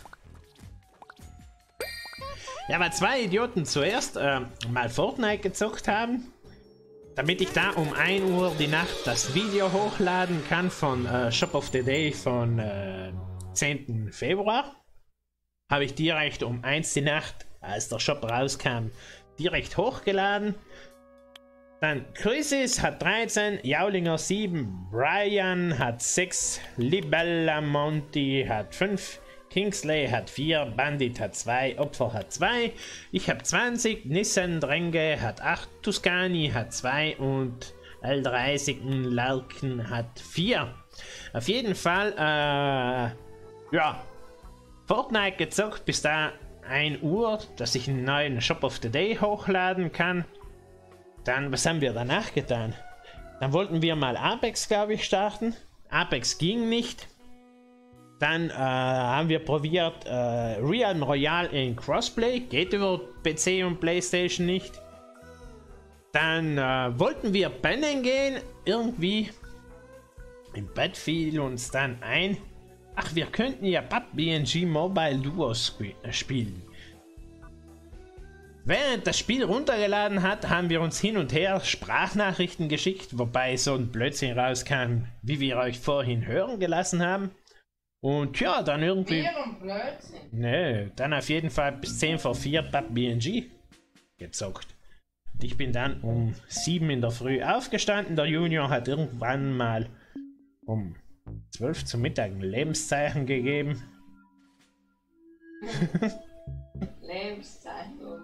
Ja, weil zwei Idioten zuerst äh, mal Fortnite gezockt haben, damit ich da um 1 Uhr die Nacht das Video hochladen kann von äh, Shop of the Day von äh, 10. Februar, habe ich direkt um 1 die Nacht, als der Shop rauskam, direkt hochgeladen. Dann Chrysis hat 13, Jaulinger 7, Brian hat 6, Libella Monty hat 5, Kingsley hat 4, Bandit hat 2, Opfer hat 2, ich habe 20, Nissan Dränge hat 8, Tuscani hat 2 und L30 Larken hat 4. Auf jeden Fall, äh, ja, Fortnite gezockt bis da 1 Uhr, dass ich einen neuen Shop of the Day hochladen kann. Dann, was haben wir danach getan? Dann wollten wir mal Apex, glaube ich, starten. Apex ging nicht. Dann äh, haben wir probiert äh, Realm Royale in Crossplay. Geht über PC und Playstation nicht. Dann äh, wollten wir pennen gehen. Irgendwie. Im Bett fiel uns dann ein. Ach, wir könnten ja PUBG Mobile Duo sp spielen. Während das Spiel runtergeladen hat, haben wir uns hin und her Sprachnachrichten geschickt, wobei so ein Blödsinn rauskam, wie wir euch vorhin hören gelassen haben. Und ja, dann irgendwie. Nee, dann auf jeden Fall bis 10 vor 4 PUBG gezockt. Und ich bin dann um 7 in der Früh aufgestanden. Der Junior hat irgendwann mal um 12 zum Mittag ein Lebenszeichen gegeben. Lebenszeichen.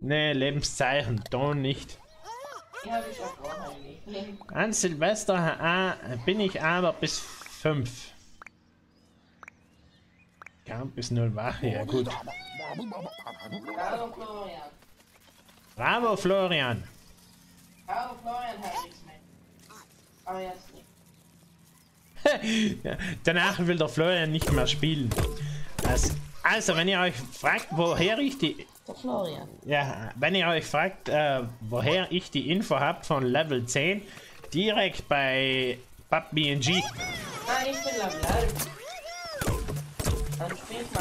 Nee, Lebenszeichen, Ton nicht. An Silvester ah, bin ich aber bis 5. Kaum bis 0 wach, ja gut. Bravo Florian. Bravo Florian. Bravo Florian hat nichts mehr. Aber jetzt nicht. ja, danach will der Florian nicht mehr spielen. Also, also, wenn ihr euch fragt, woher ich die der Florian. Ja, wenn ihr euch fragt, äh, woher ich die Info habe von Level 10, direkt bei PUBG. Nein, ich bin Level 11.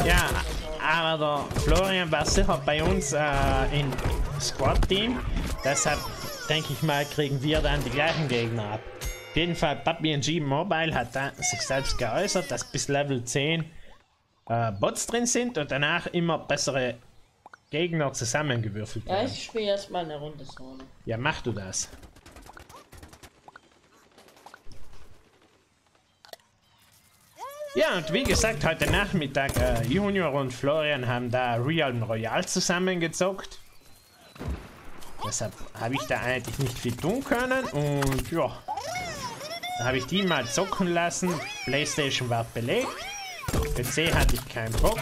Ja, aber der Florian war sicher bei uns äh, im Squad-Team. Deshalb denke ich mal, kriegen wir dann die gleichen Gegner ab. Auf jeden Fall, PUBG Mobile hat da sich selbst geäußert, dass bis Level 10 äh, Bots drin sind und danach immer bessere Gegner zusammengewürfelt werden. Ja, ich spiele jetzt mal eine Runde Solo. Ja, mach du das. Ja, und wie gesagt, heute Nachmittag äh, Junior und Florian haben da Realm Royale zusammengezockt. Deshalb habe ich da eigentlich nicht viel tun können und ja. Da habe ich die mal zocken lassen. Playstation war belegt. PC hatte ich keinen Bock.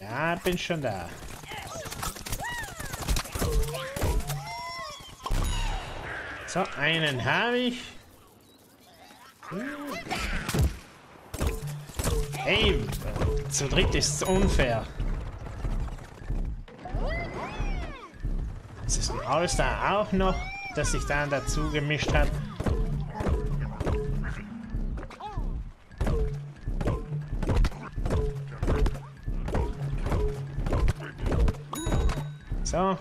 Ja, bin schon da. So, einen habe ich. Ey, zu dritt ist unfair. Es ist ein All-Star auch noch, das sich dann dazu gemischt hat. So,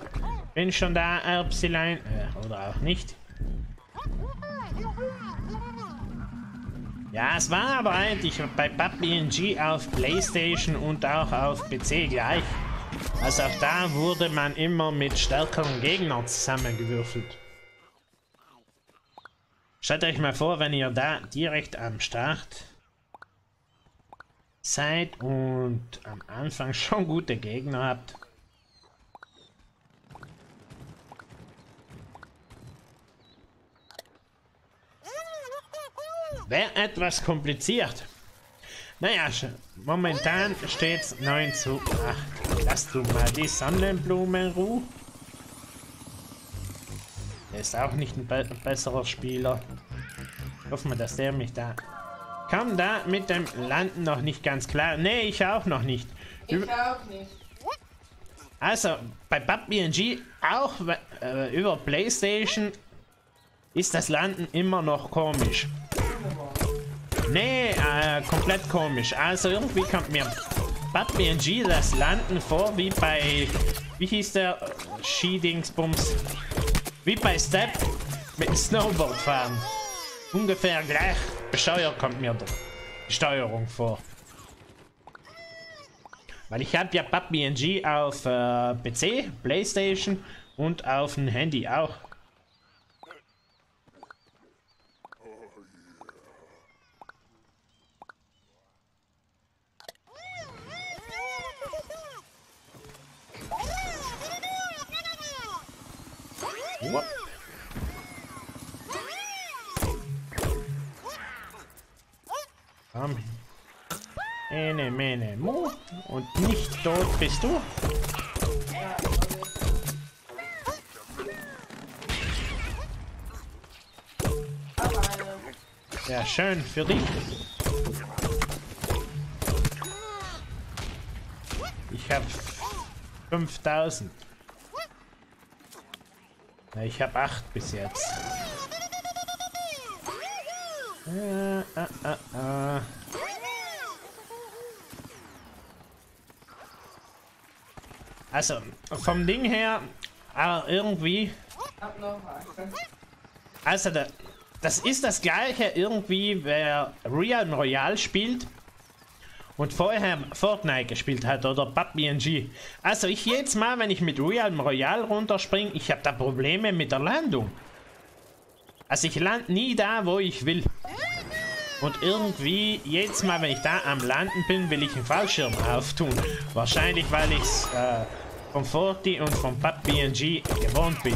bin schon da, Erbsilein. Äh, oder auch nicht. Ja, es war aber eigentlich bei PUBG auf Playstation und auch auf PC gleich. Also auch da wurde man immer mit stärkeren Gegnern zusammengewürfelt. Stellt euch mal vor, wenn ihr da direkt am Start seid und am Anfang schon gute Gegner habt. Wäre etwas kompliziert. Naja, momentan steht es 9 zu 8. Lass du mal die Sonnenblume in Ruhe. Der ist auch nicht ein, be besserer Spieler. Hoffen wir, dass der mich da... Kam da mit dem Landen noch nicht ganz klar. Nee, ich auch noch nicht. Ich auch nicht. Also, bei PUBG auch äh, über Playstation ist das Landen immer noch komisch. Nee, äh, komplett komisch. Also irgendwie kommt mir PUBG das Landen vor wie bei, wie hieß der Skidingsbums? Wie bei Step mit Snowboard fahren. Ungefähr gleich bescheuert kommt mir die Steuerung vor. Weil ich habe ja PUBG auf äh, PC, Playstation und auf dem Handy auch. Whoop. Komm. Ene, mene, mu. Und nicht tot bist du. Ja, schön für dich. Ich habe 5000. Ja, ich habe acht bis jetzt. Äh, äh, äh, äh. Also, vom Ding her, aber irgendwie... Also, das ist das gleiche irgendwie, wer Real Royale spielt und vorher Fortnite gespielt hat oder PUBG. Also ich jetzt mal, wenn ich mit Real Royale runterspringe, ich habe da Probleme mit der Landung. Also ich lande nie da, wo ich will. Und irgendwie, jedes Mal, wenn ich da am Landen bin, will ich einen Fallschirm auftun. Wahrscheinlich, weil ich es äh, vom Forti und vom PUBG gewohnt bin.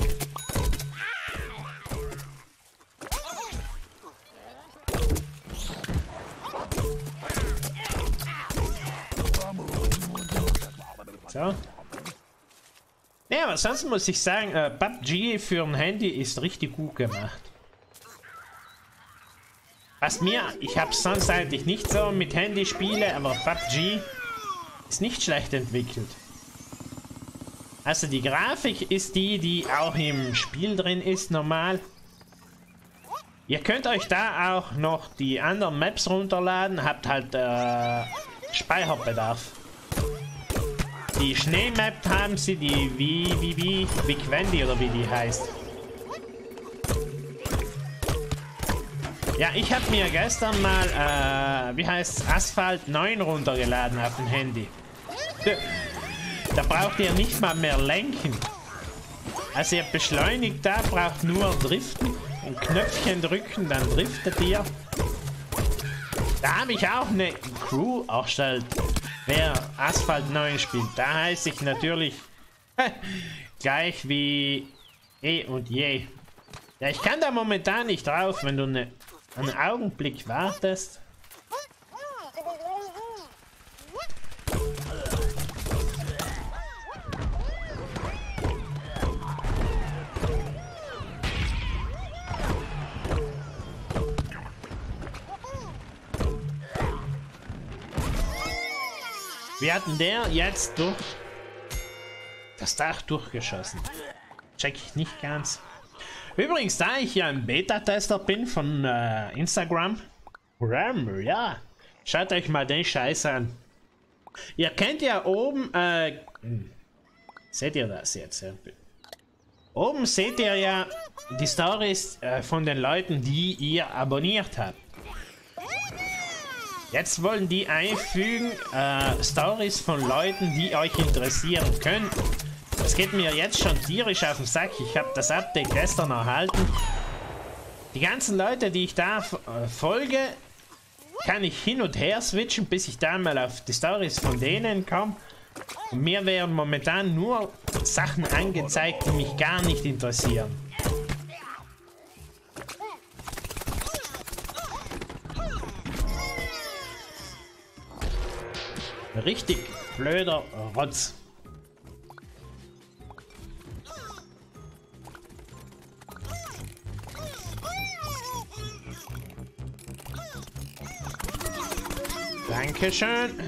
So. Ja, aber sonst muss ich sagen, äh, PUBG für ein Handy ist richtig gut gemacht. Was mir, ich habe sonst eigentlich nicht so mit Handy spiele, aber PUBG ist nicht schlecht entwickelt. Also die Grafik ist die, die auch im Spiel drin ist, normal. Ihr könnt euch da auch noch die anderen Maps runterladen, habt halt äh, Speicherbedarf. Die Schneemap haben sie, die wie, wie, wie, wie Quendi oder wie die heißt. Ja, ich habe mir gestern mal, äh, wie heißt Asphalt 9 runtergeladen auf dem Handy. Da braucht ihr nicht mal mehr lenken. Also ihr beschleunigt da, braucht nur driften. Ein Knöpfchen drücken, dann driftet ihr. Da habe ich auch eine Crew erstellt. Wer Asphalt 9 spielt, da heiße ich natürlich gleich wie eh und je. Ja, ich kann da momentan nicht drauf, wenn du eine einen Augenblick wartest. Wir hatten der jetzt durch das Dach durchgeschossen. Check ich nicht ganz. Übrigens, da ich ja ein Beta-Tester bin von äh, Instagram, ja, schaut euch mal den Scheiß an. Ihr kennt ja oben, äh, seht ihr das jetzt? Ja? Oben seht ihr ja die Stories äh, von den Leuten, die ihr abonniert habt. Jetzt wollen die einfügen äh, Stories von Leuten, die euch interessieren könnten. Das geht mir jetzt schon tierisch auf den Sack. Ich habe das Update gestern erhalten. Die ganzen Leute, die ich da äh, folge, kann ich hin und her switchen, bis ich da mal auf die Stories von denen komme. Und mir werden momentan nur Sachen angezeigt, die mich gar nicht interessieren. Richtig blöder Rotz. Dankeschön.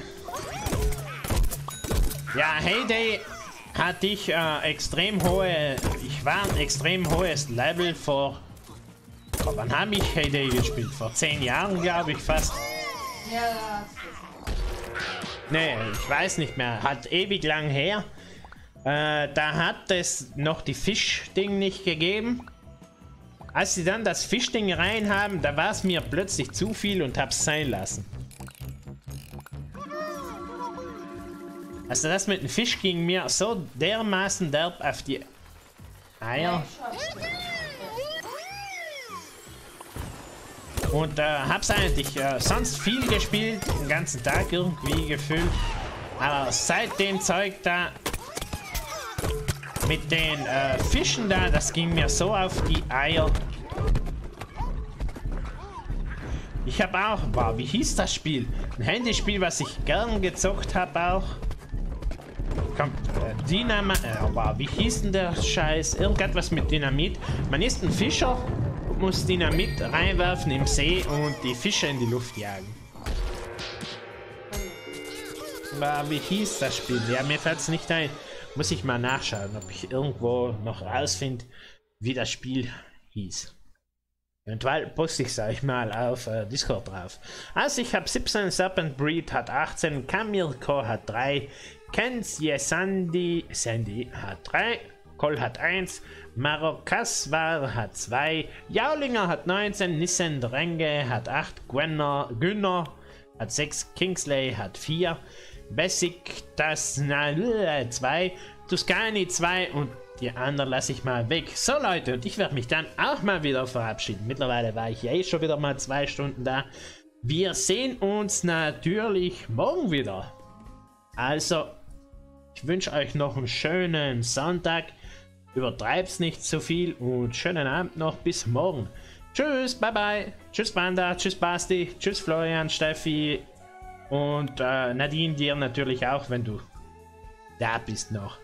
Ja, Heyday hatte ich äh, extrem hohe... Ich war ein extrem hohes Level vor... wann habe ich Heyday gespielt? Vor zehn Jahren, glaube ich, fast. Ja, Nee, ich weiß nicht mehr. Hat ewig lang her. Äh, da hat es noch die Fischding nicht gegeben. Als sie dann das Fischding rein haben, da war es mir plötzlich zu viel und hab's sein lassen. Also das mit dem Fisch ging mir so dermaßen derb auf die Eier. Und äh, hab's eigentlich äh, sonst viel gespielt, den ganzen Tag irgendwie gefüllt. Aber seit dem Zeug da mit den äh, Fischen da, das ging mir so auf die Eier. Ich habe auch, wow, wie hieß das Spiel? Ein Handyspiel, was ich gern gezockt habe auch. Kommt, äh, Dynamit, äh, wow, wie hieß denn der Scheiß? Irgendetwas mit Dynamit. Man ist ein Fischer, muss Dynamit reinwerfen im See und die Fische in die Luft jagen. Aber wie hieß das Spiel? Ja, mir fällt es nicht ein. Muss ich mal nachschauen, ob ich irgendwo noch rausfinde, wie das Spiel hieß. Eventuell poste ich es euch mal auf äh, Discord drauf. Also ich habe 17, Serpent Breed hat 18, Kamilko hat 3, Kenzie Sandy, Sandy hat 3, Kol hat 1, Marokaswar hat 2, Jaulinger hat 19, Nissen Drenge hat 8, Gwenner, Günner hat 6, Kingsley hat 4, Bessic das 2, Tuscani 2 und die anderen lasse ich mal weg. So Leute, und ich werde mich dann auch mal wieder verabschieden. Mittlerweile war ich ja eh schon wieder mal zwei Stunden da. Wir sehen uns natürlich morgen wieder. Also, ich wünsche euch noch einen schönen Sonntag. Übertreibt's nicht zu viel und schönen Abend noch. Bis morgen. Tschüss, bye bye. Tschüss Banda, tschüss Basti, tschüss Florian, Steffi und äh, Nadine dir natürlich auch, wenn du da bist noch.